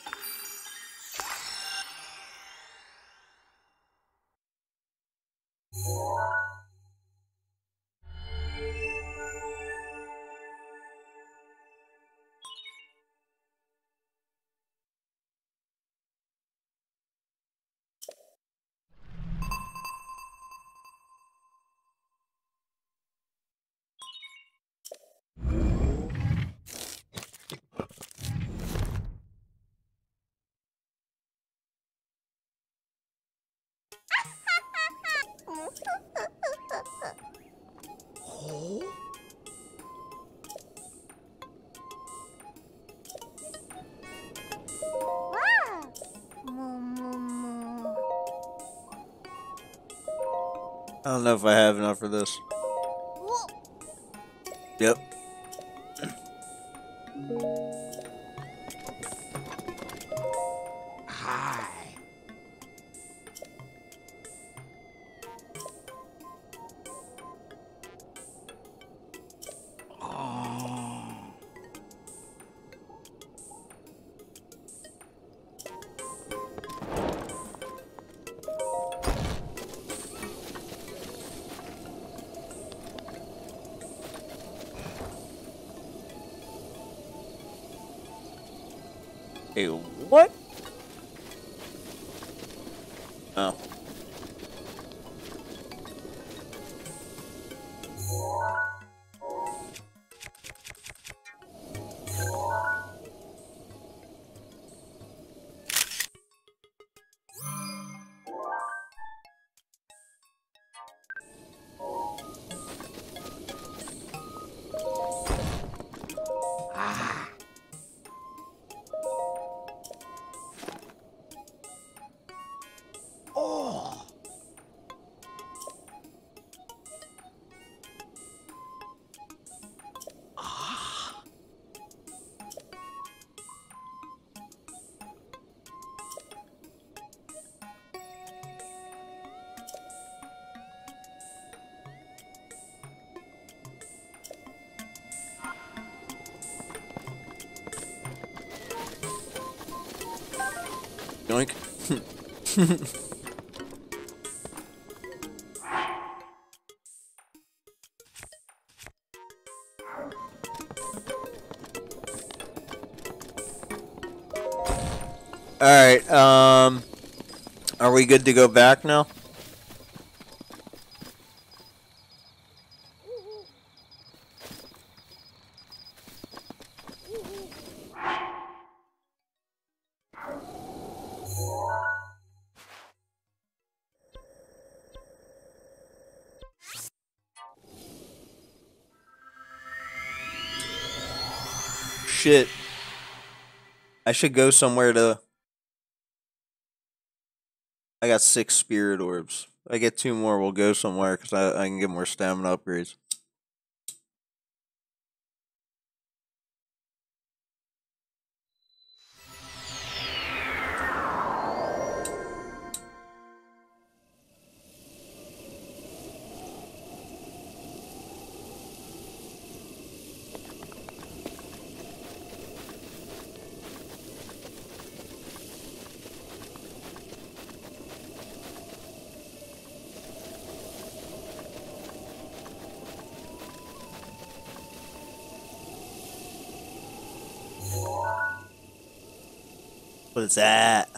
Alright, um... Are we good to go back now? Should go somewhere to... I got six spirit orbs. I get two more, we'll go somewhere because I, I can get more stamina upgrades. What is that?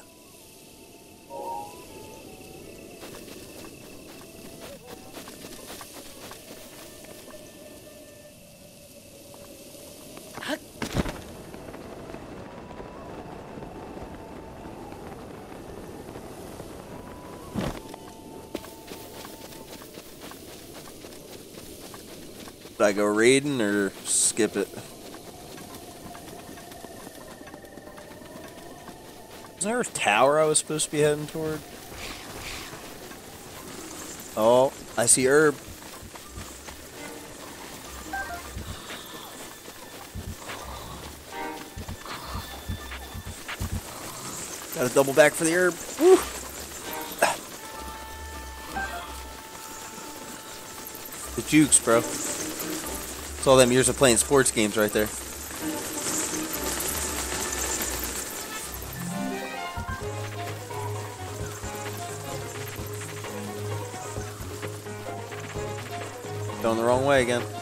Should I go raiding or skip it? Is there a tower I was supposed to be heading toward? Oh, I see herb. Gotta double back for the herb. Woo. The jukes, bro. It's all them years of playing sports games right there. Again.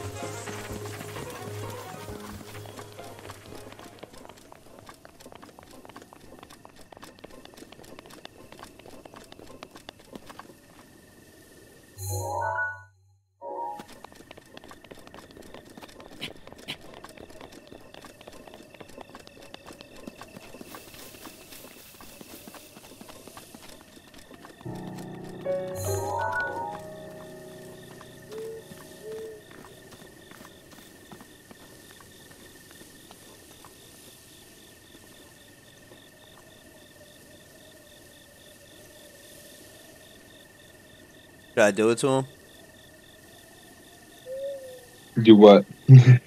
Should I do it to him? Do what? [laughs]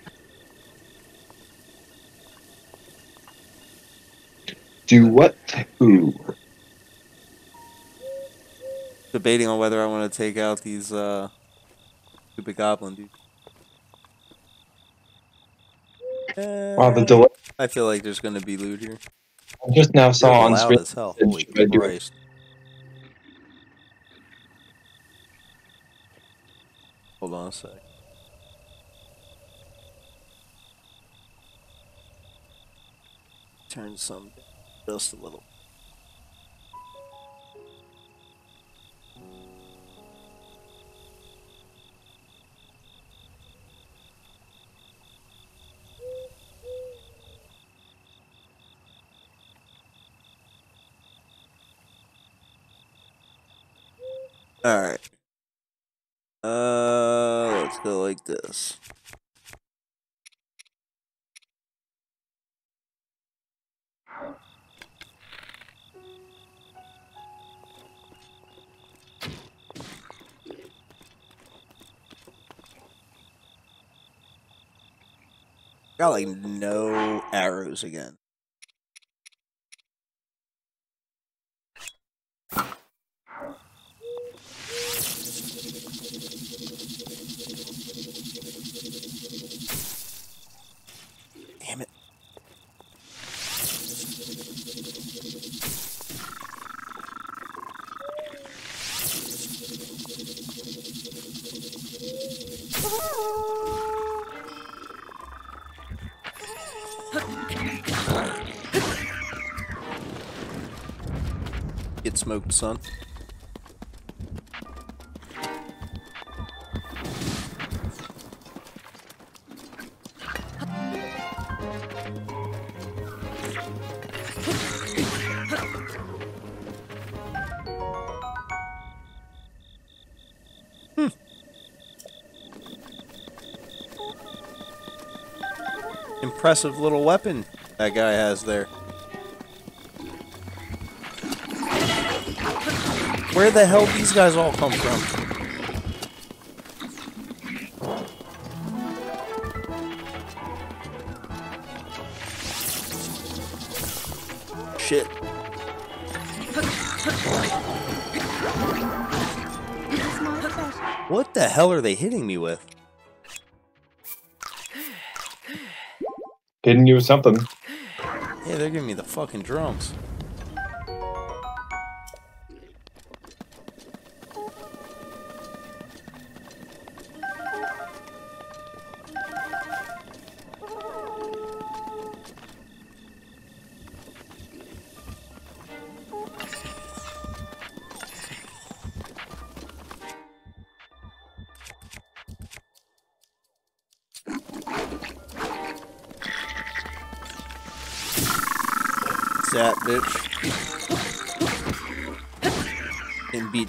Do what? Who? Debating on whether I want to take out these uh stupid goblin dudes. Wow, the delay. I feel like there's gonna be loot here. I just now saw on screen. as hell. Should Holy I do it? Christ. Hold on a sec. Turn some just a little. Alright. Uh, let's go like this. Got like no arrows again. Impressive little weapon that guy has there. Where the hell these guys all come from? Shit. What the hell are they hitting me with? Hitting you with something. Yeah, they're giving me the fucking drums.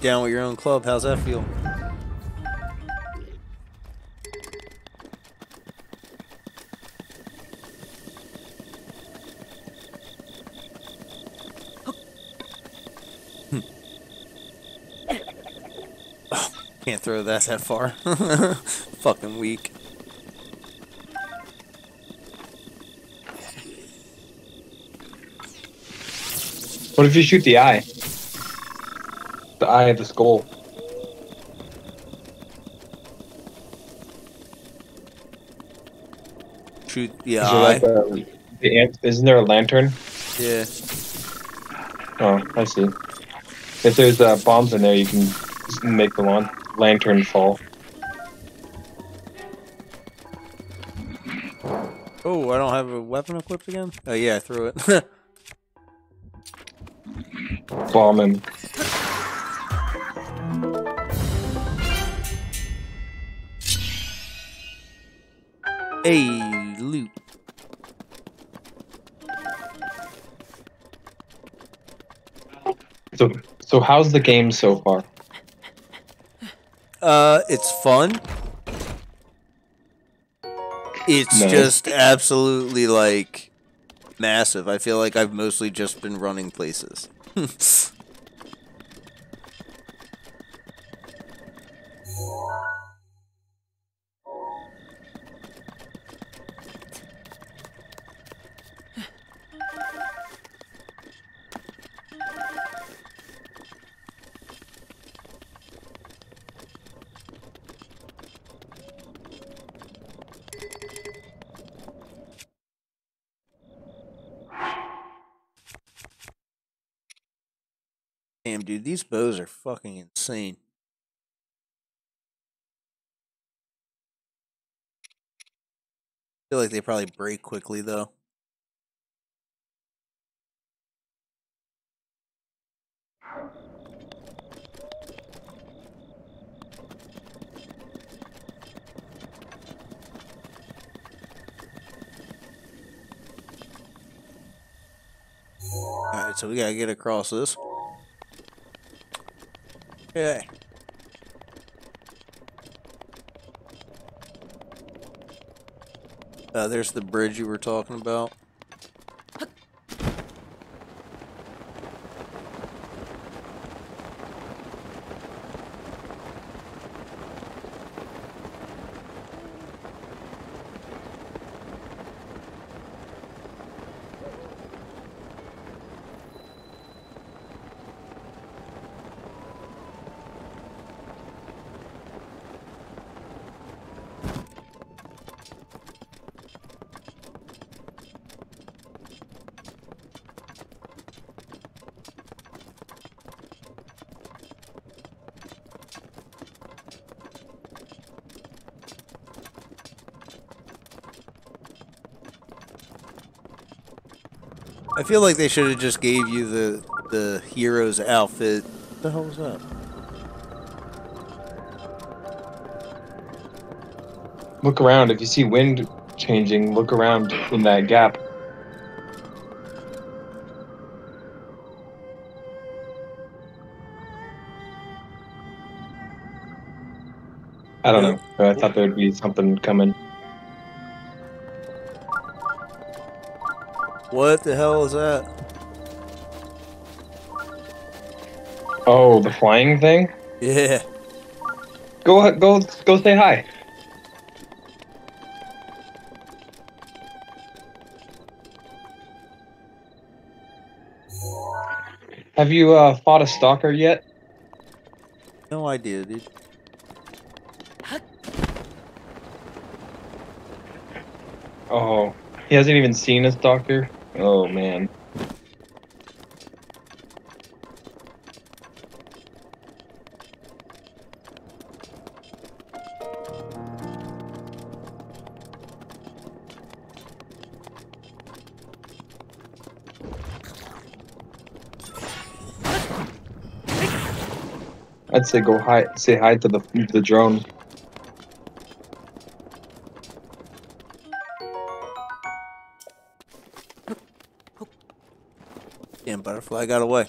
Down with your own club. How's that feel? Hmm. Oh, can't throw that that far. [laughs] Fucking weak. What if you shoot the eye? Eye of the skull. Shoot the Is there eye. like a, the ant, isn't there a lantern? Yeah. Oh, I see. If there's uh, bombs in there, you can make the lan- lantern fall. Oh, I don't have a weapon equipped again? Oh, yeah, I threw it. [laughs] Bomb him. Hey, loot. So, so how's the game so far? Uh, it's fun. It's just absolutely like massive. I feel like I've mostly just been running places. [laughs] these bows are fucking insane. feel like they probably break quickly though. Alright, so we gotta get across this. Okay. Uh, there's the bridge you were talking about. I feel like they should have just gave you the the hero's outfit. What the hell was that? Look around. If you see wind changing, look around in that gap. I don't know. I thought there'd be something coming. What the hell is that? Oh, the flying thing? Yeah. Go, go, go! Say hi. Have you uh, fought a stalker yet? No idea, dude. Oh, he hasn't even seen a stalker. Oh man. I'd say go hi, say hi to the the drone. Butterfly got away.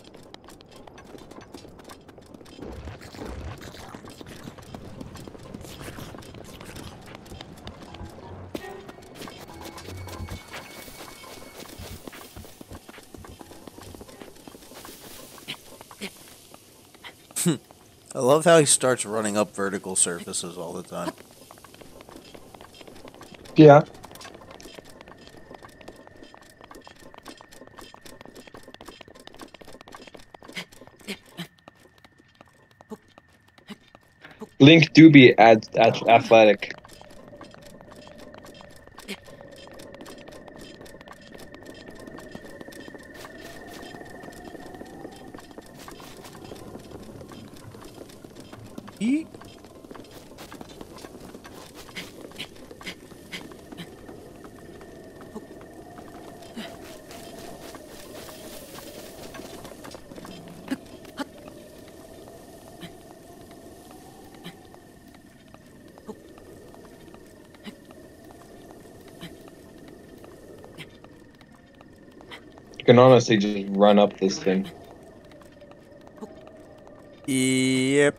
[laughs] I love how he starts running up vertical surfaces all the time. Yeah. Link do at, ad, athletic. Yeet. You can honestly just run up this thing. Yep.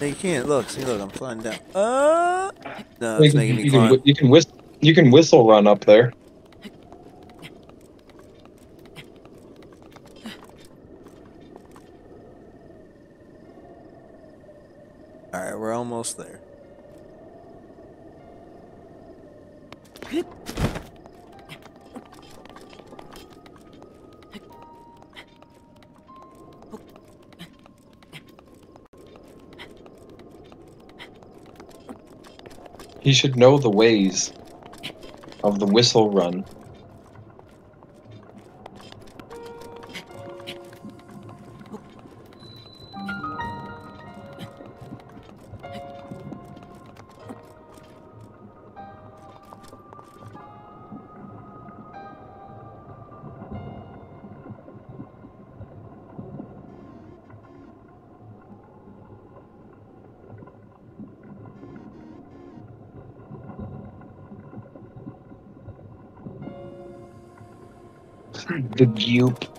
No, you can't. Look, see, look, I'm flying down. Uh, no, you, it's can, making me you, climb. whi- you can whist- you can whistle run up there. He should know the ways of the whistle run. The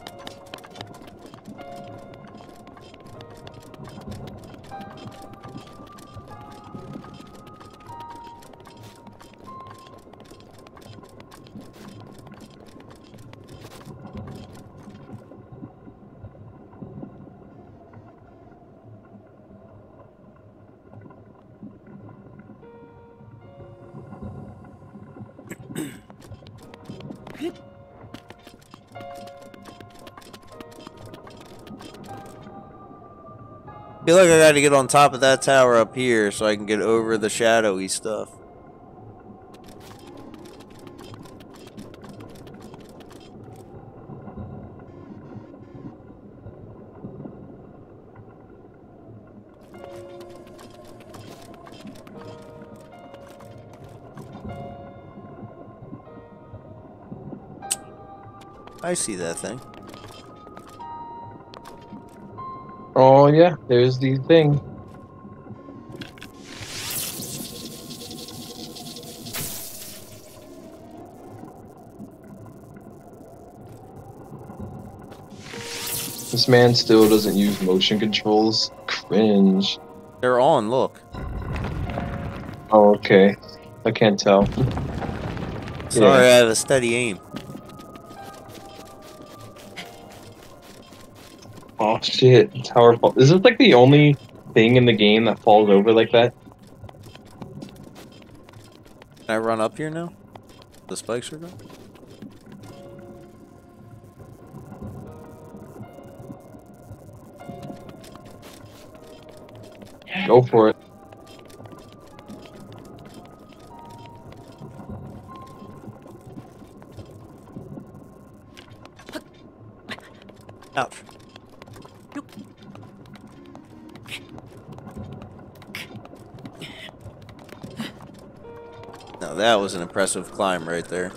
feel like I got to get on top of that tower up here so I can get over the shadowy stuff. I see that thing. Oh yeah, there's the thing. This man still doesn't use motion controls. Cringe. They're on, look. Oh, okay. I can't tell. Sorry, I have a steady aim. Oh shit, tower fall. Is this like the only thing in the game that falls over like that? Can I run up here now? The spikes are gone? Go for it. That was an impressive climb right there.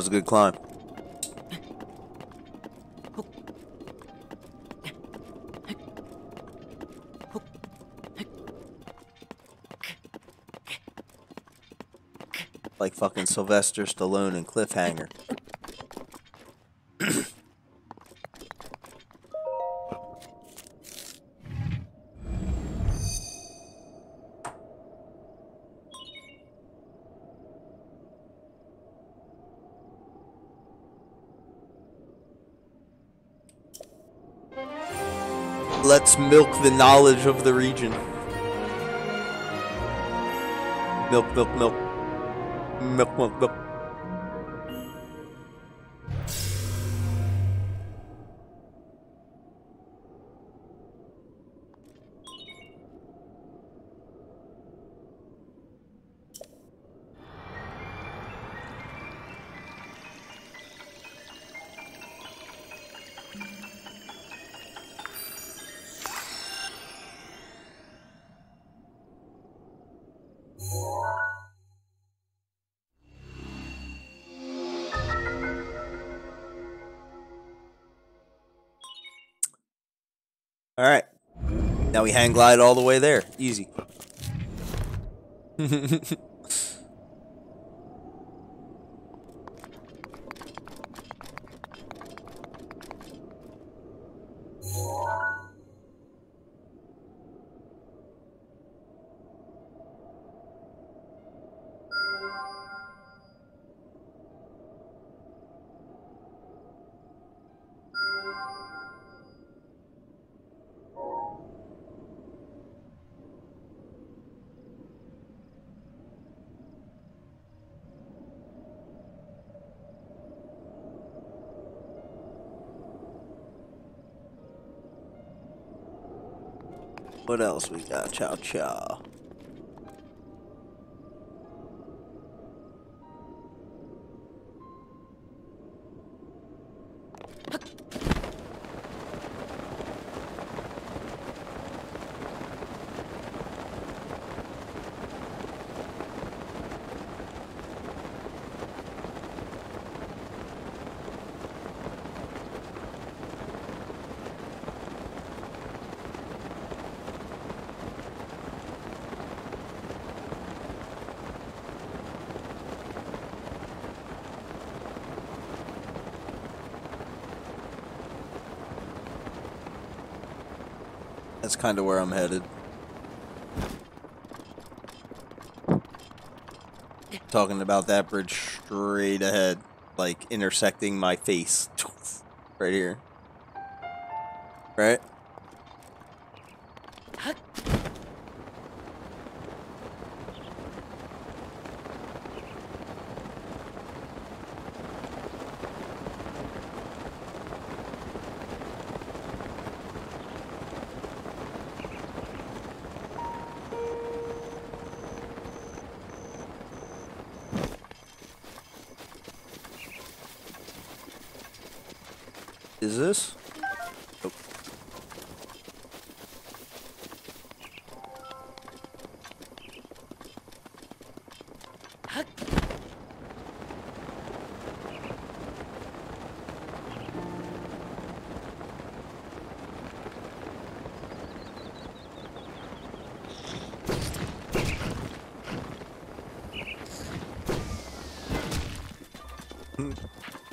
Was a good climb. Like fucking Sylvester Stallone and Cliffhanger. The knowledge of the region. Milk, milk, milk. Milk, milk, milk. We hang glide all the way there. Easy. [laughs] else we got? Chow chow. That's kind of where I'm headed. Talking about that bridge straight ahead, like intersecting my face. Right here. Right? Is this? Oh.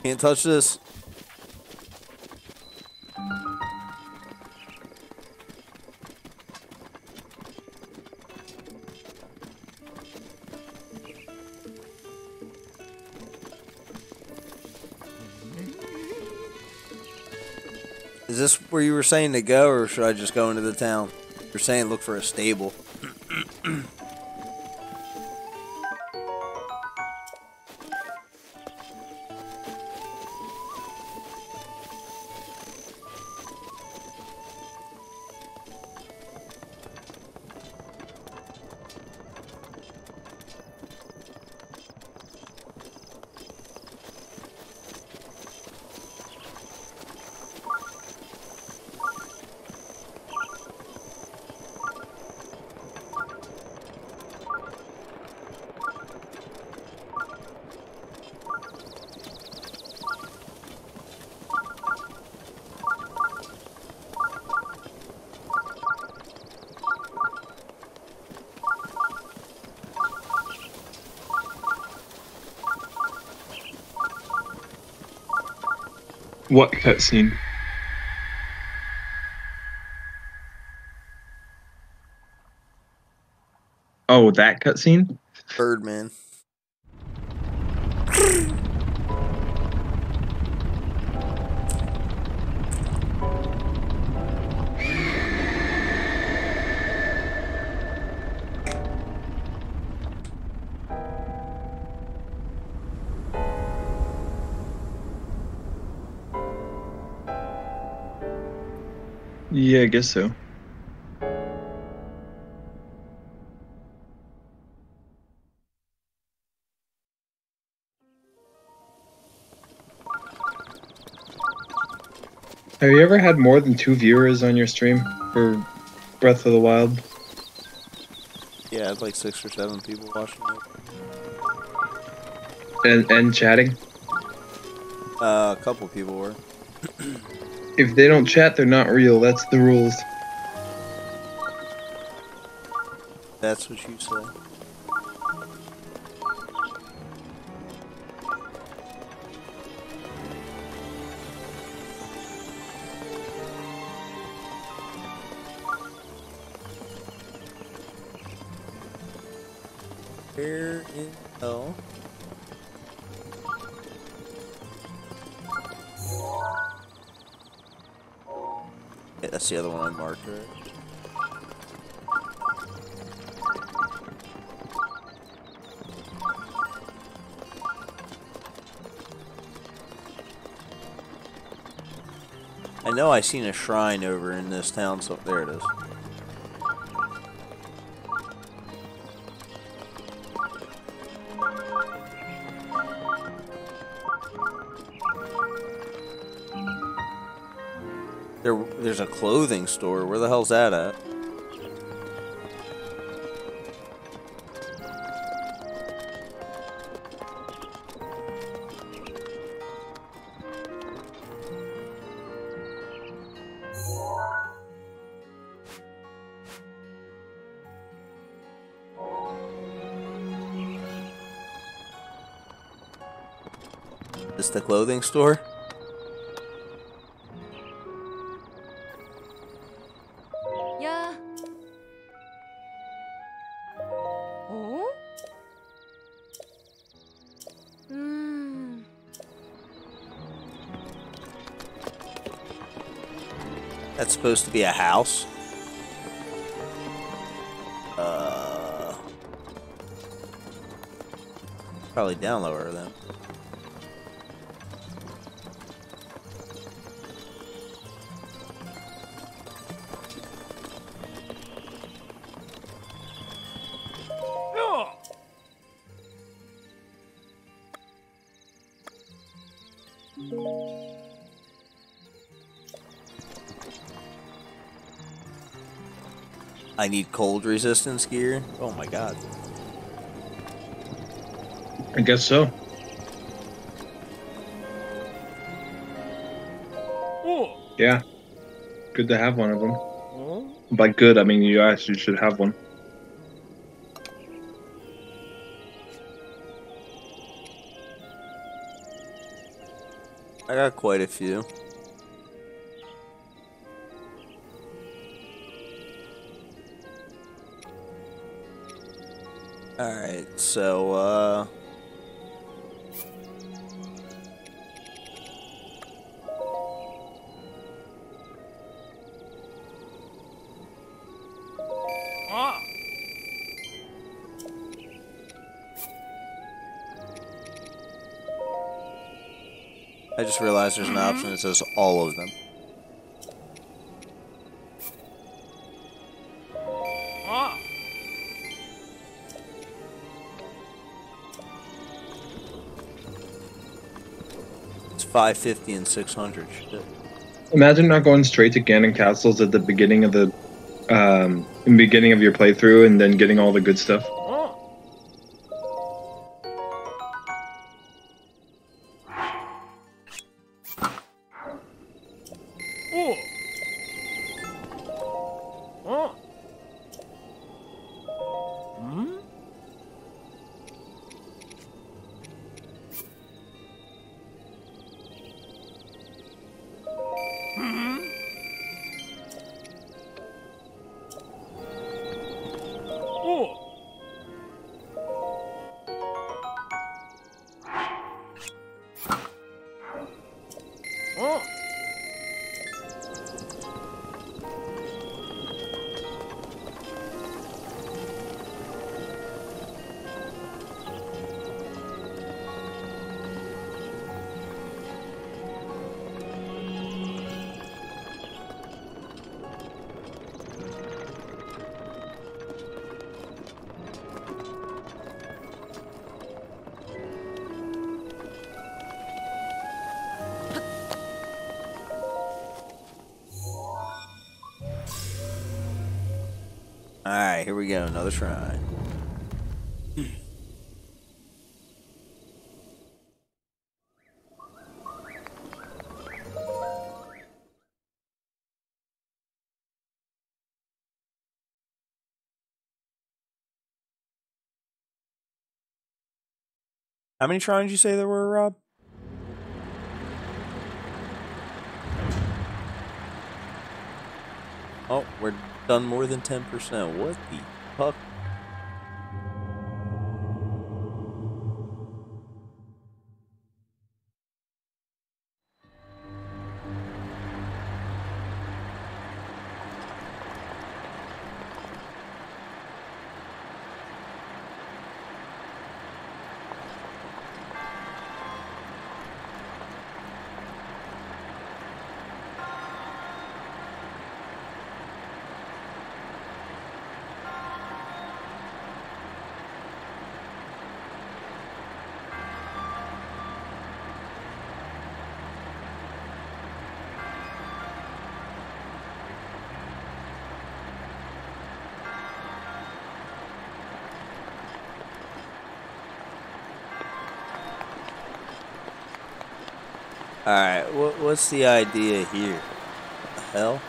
Can't touch this. Is this where you were saying to go, or should I just go into the town? You're saying look for a stable. What cutscene? Oh, that cutscene? Birdman. Yeah, I guess so. Have you ever had more than two viewers on your stream for Breath of the Wild? Yeah, it's like six or seven people watching it. And and chatting? Uh, a couple people were. [clears throat] If they don't chat, they're not real. That's the rules. That's what you say. Right? I know I seen a shrine over in this town, so there it is. Clothing store. Where the hell's that at? Is the clothing store? Supposed to be a house. Uh, probably down lower then. I need cold resistance gear. Oh my god. I guess so. Yeah. Good to have one of them. Hmm? By good, I mean you actually should have one. I got quite a few. So, uh. I just realized there's an option that says all of them. 550 and 600. Shit. Imagine not going straight to Ganon Castles at the beginning of the um beginning of your playthrough and then getting all the good stuff. Another shrine. How many shrines you say there were, Rob? Oh, we're done more than 10%. What the fuck? Alright, what, what's the idea here? The hell?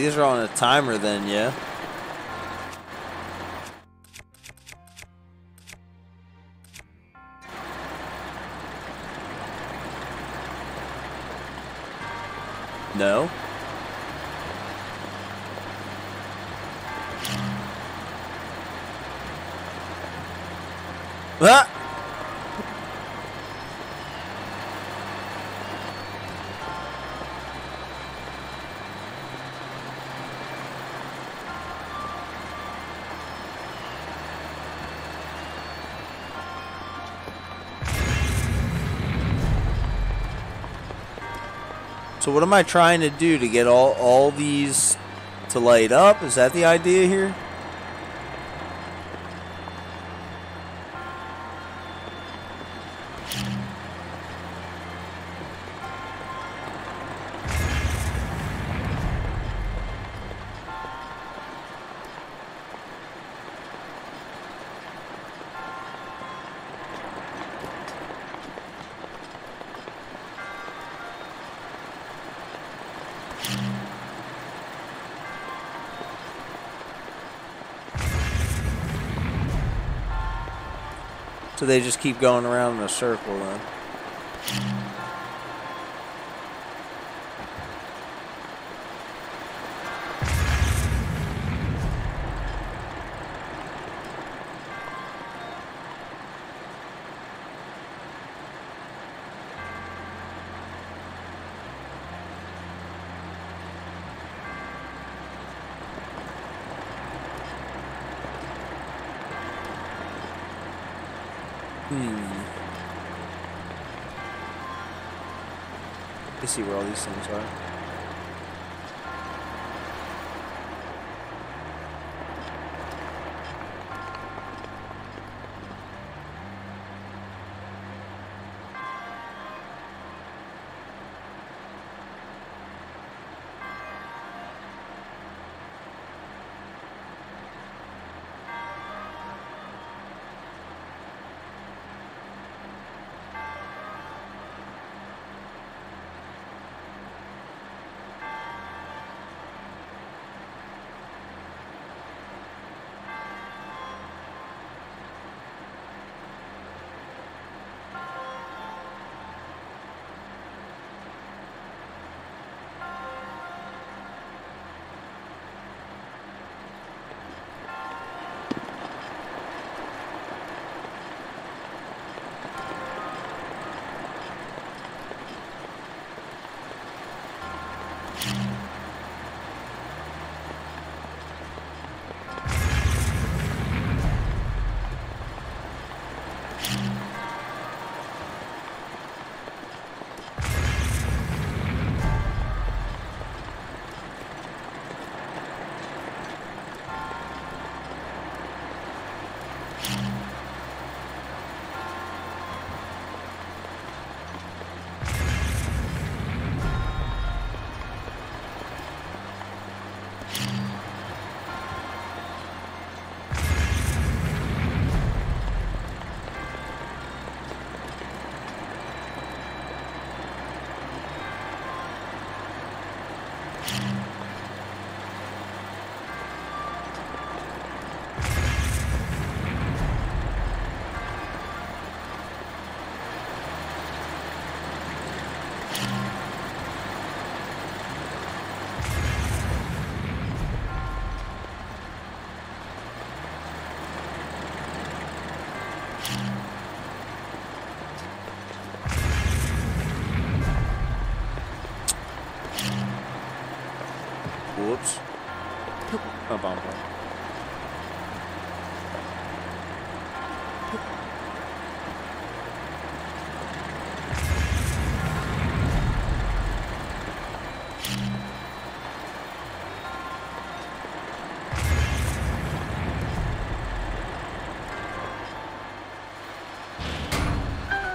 These are on a timer then, yeah? So what am I trying to do to get all all these to light up? Is that the idea here? They just keep going around in a circle then. See where all these things are.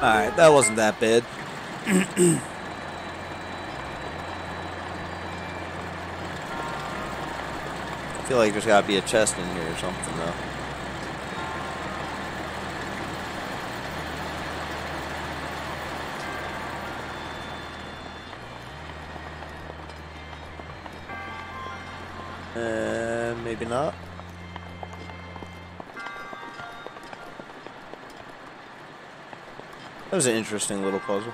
Alright, that wasn't that bad. I feel like there's gotta be a chest in here or something, though. Uh, maybe not. That was an interesting little puzzle.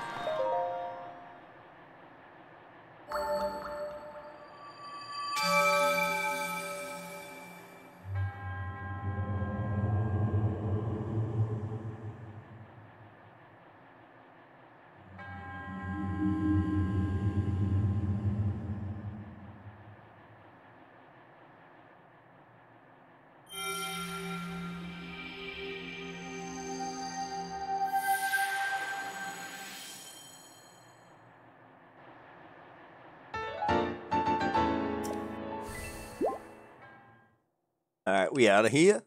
We out of here.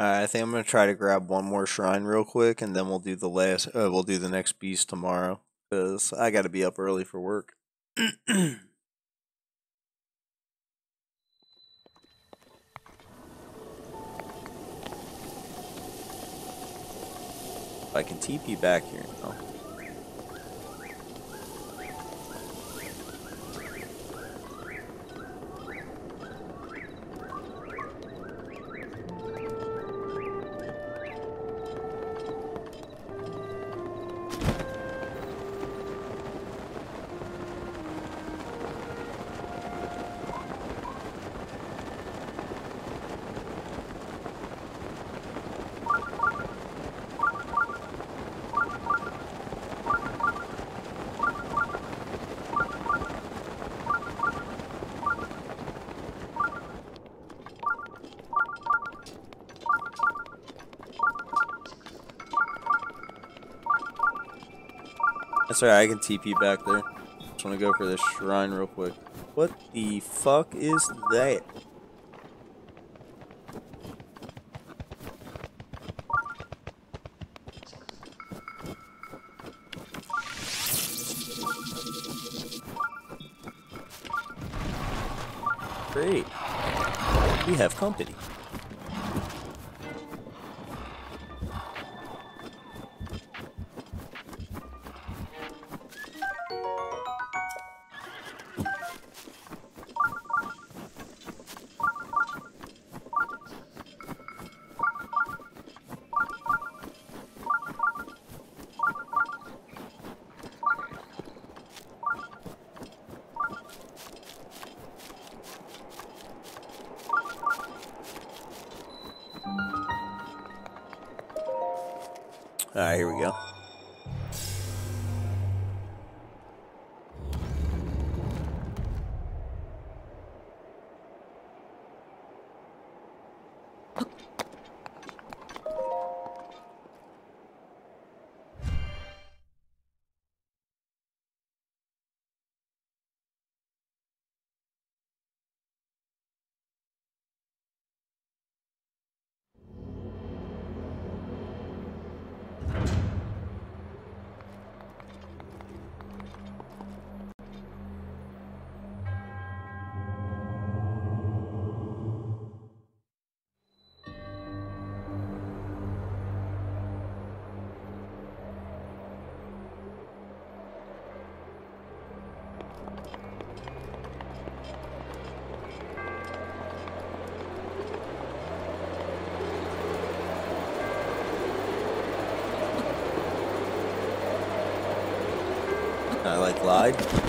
Alright, I think I'm gonna try to grab one more shrine real quick, and then we'll do the last. Uh, we'll do the next beast tomorrow, cause I got to be up early for work. [clears throat] I can TP back here now. That's I can TP back there. Just wanna go for this shrine real quick. What the fuck is that? Great. We have company. I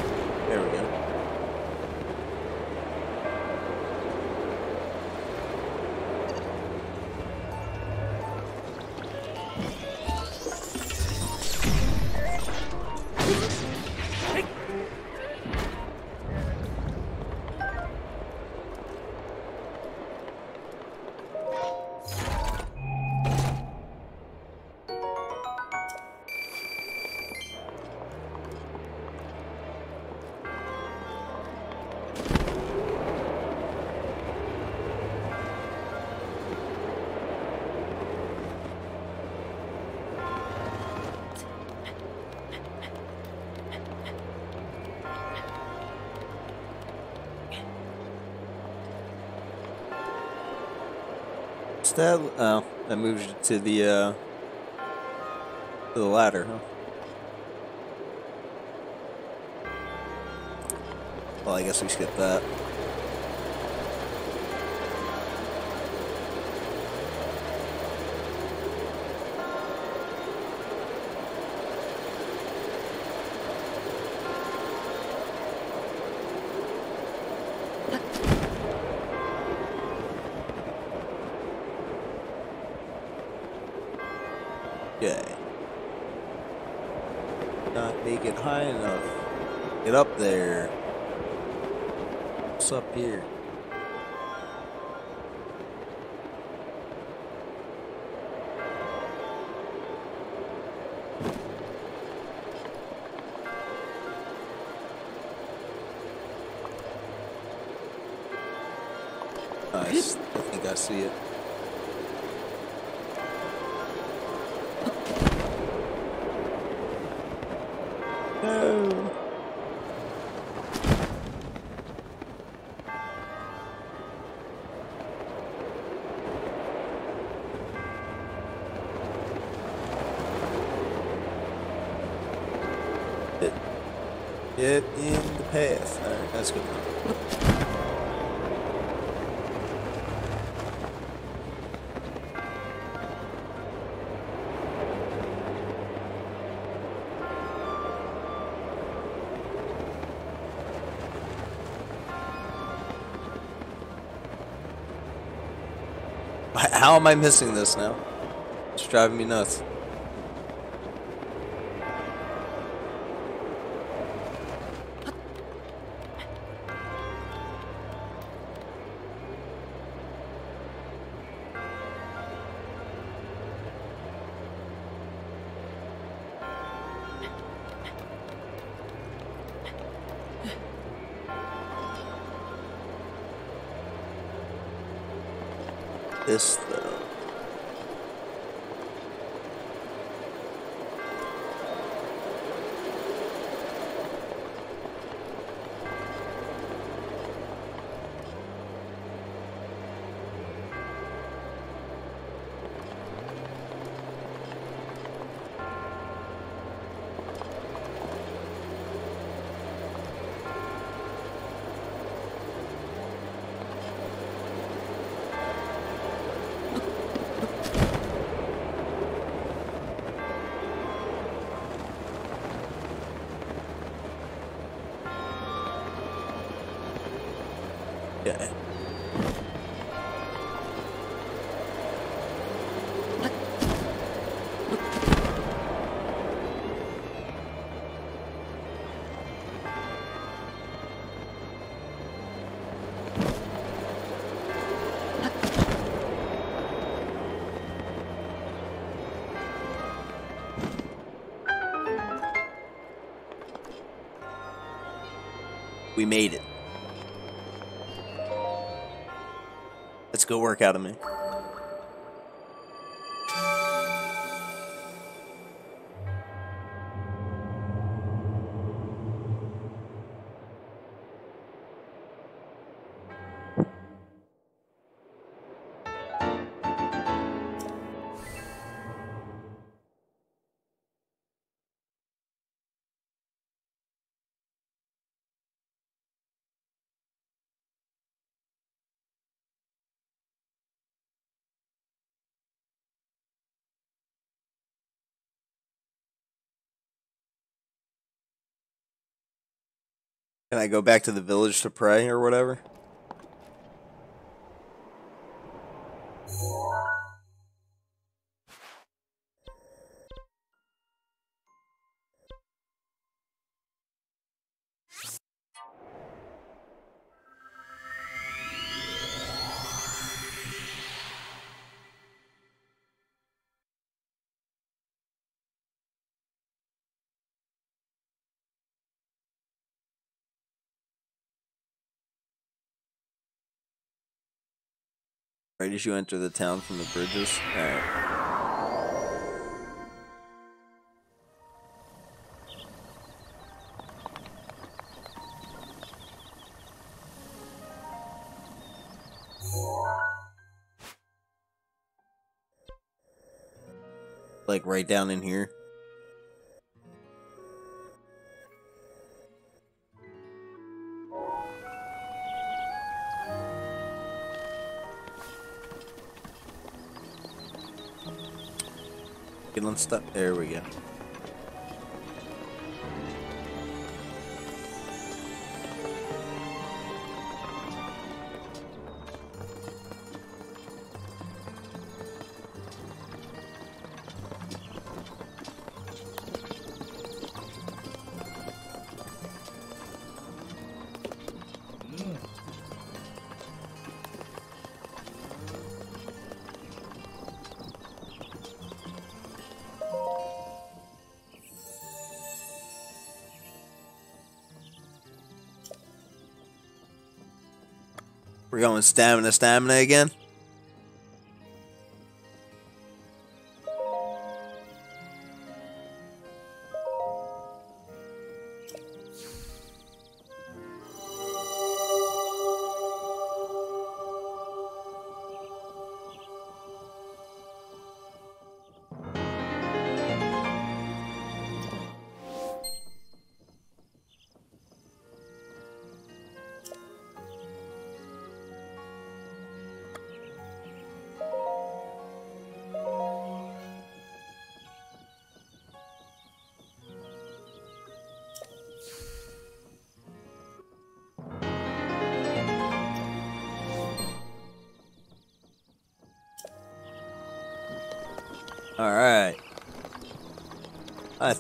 that? Oh, that moves you to the uh, to the ladder, huh? Well, I guess we skip that. Get up there. What's up here? How am I missing this now? It's driving me nuts. We made it. Let's go work out of me. Can I go back to the village to pray or whatever? Right as you enter the town from the bridges? Alright. Like right down in here? Get unstuck. There we go. Going stamina, stamina again.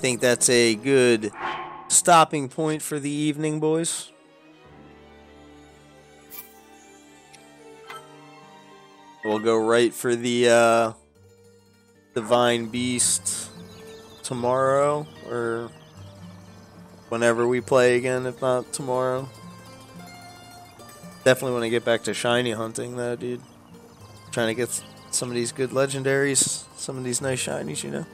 Think that's a good stopping point for the evening, boys. We'll go right for the uh, Divine Beast tomorrow or whenever we play again, if not tomorrow. Definitely want to get back to shiny hunting, though, dude. Trying to get some of these good legendaries, some of these nice shinies, you know.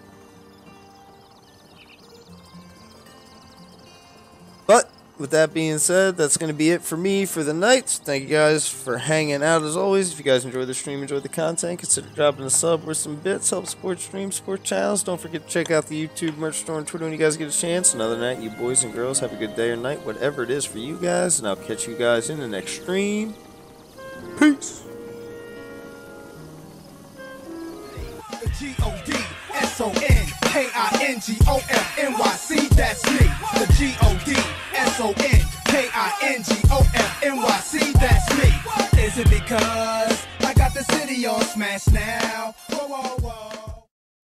With that being said, that's going to be it for me for the night. Thank you guys for hanging out as always. If you guys enjoy the stream, enjoy the content, consider dropping a sub or some bits. Help support stream, support channels. Don't forget to check out the YouTube merch store and Twitter when you guys get a chance. Another night, you boys and girls have a good day or night, whatever it is for you guys. And I'll catch you guys in the next stream.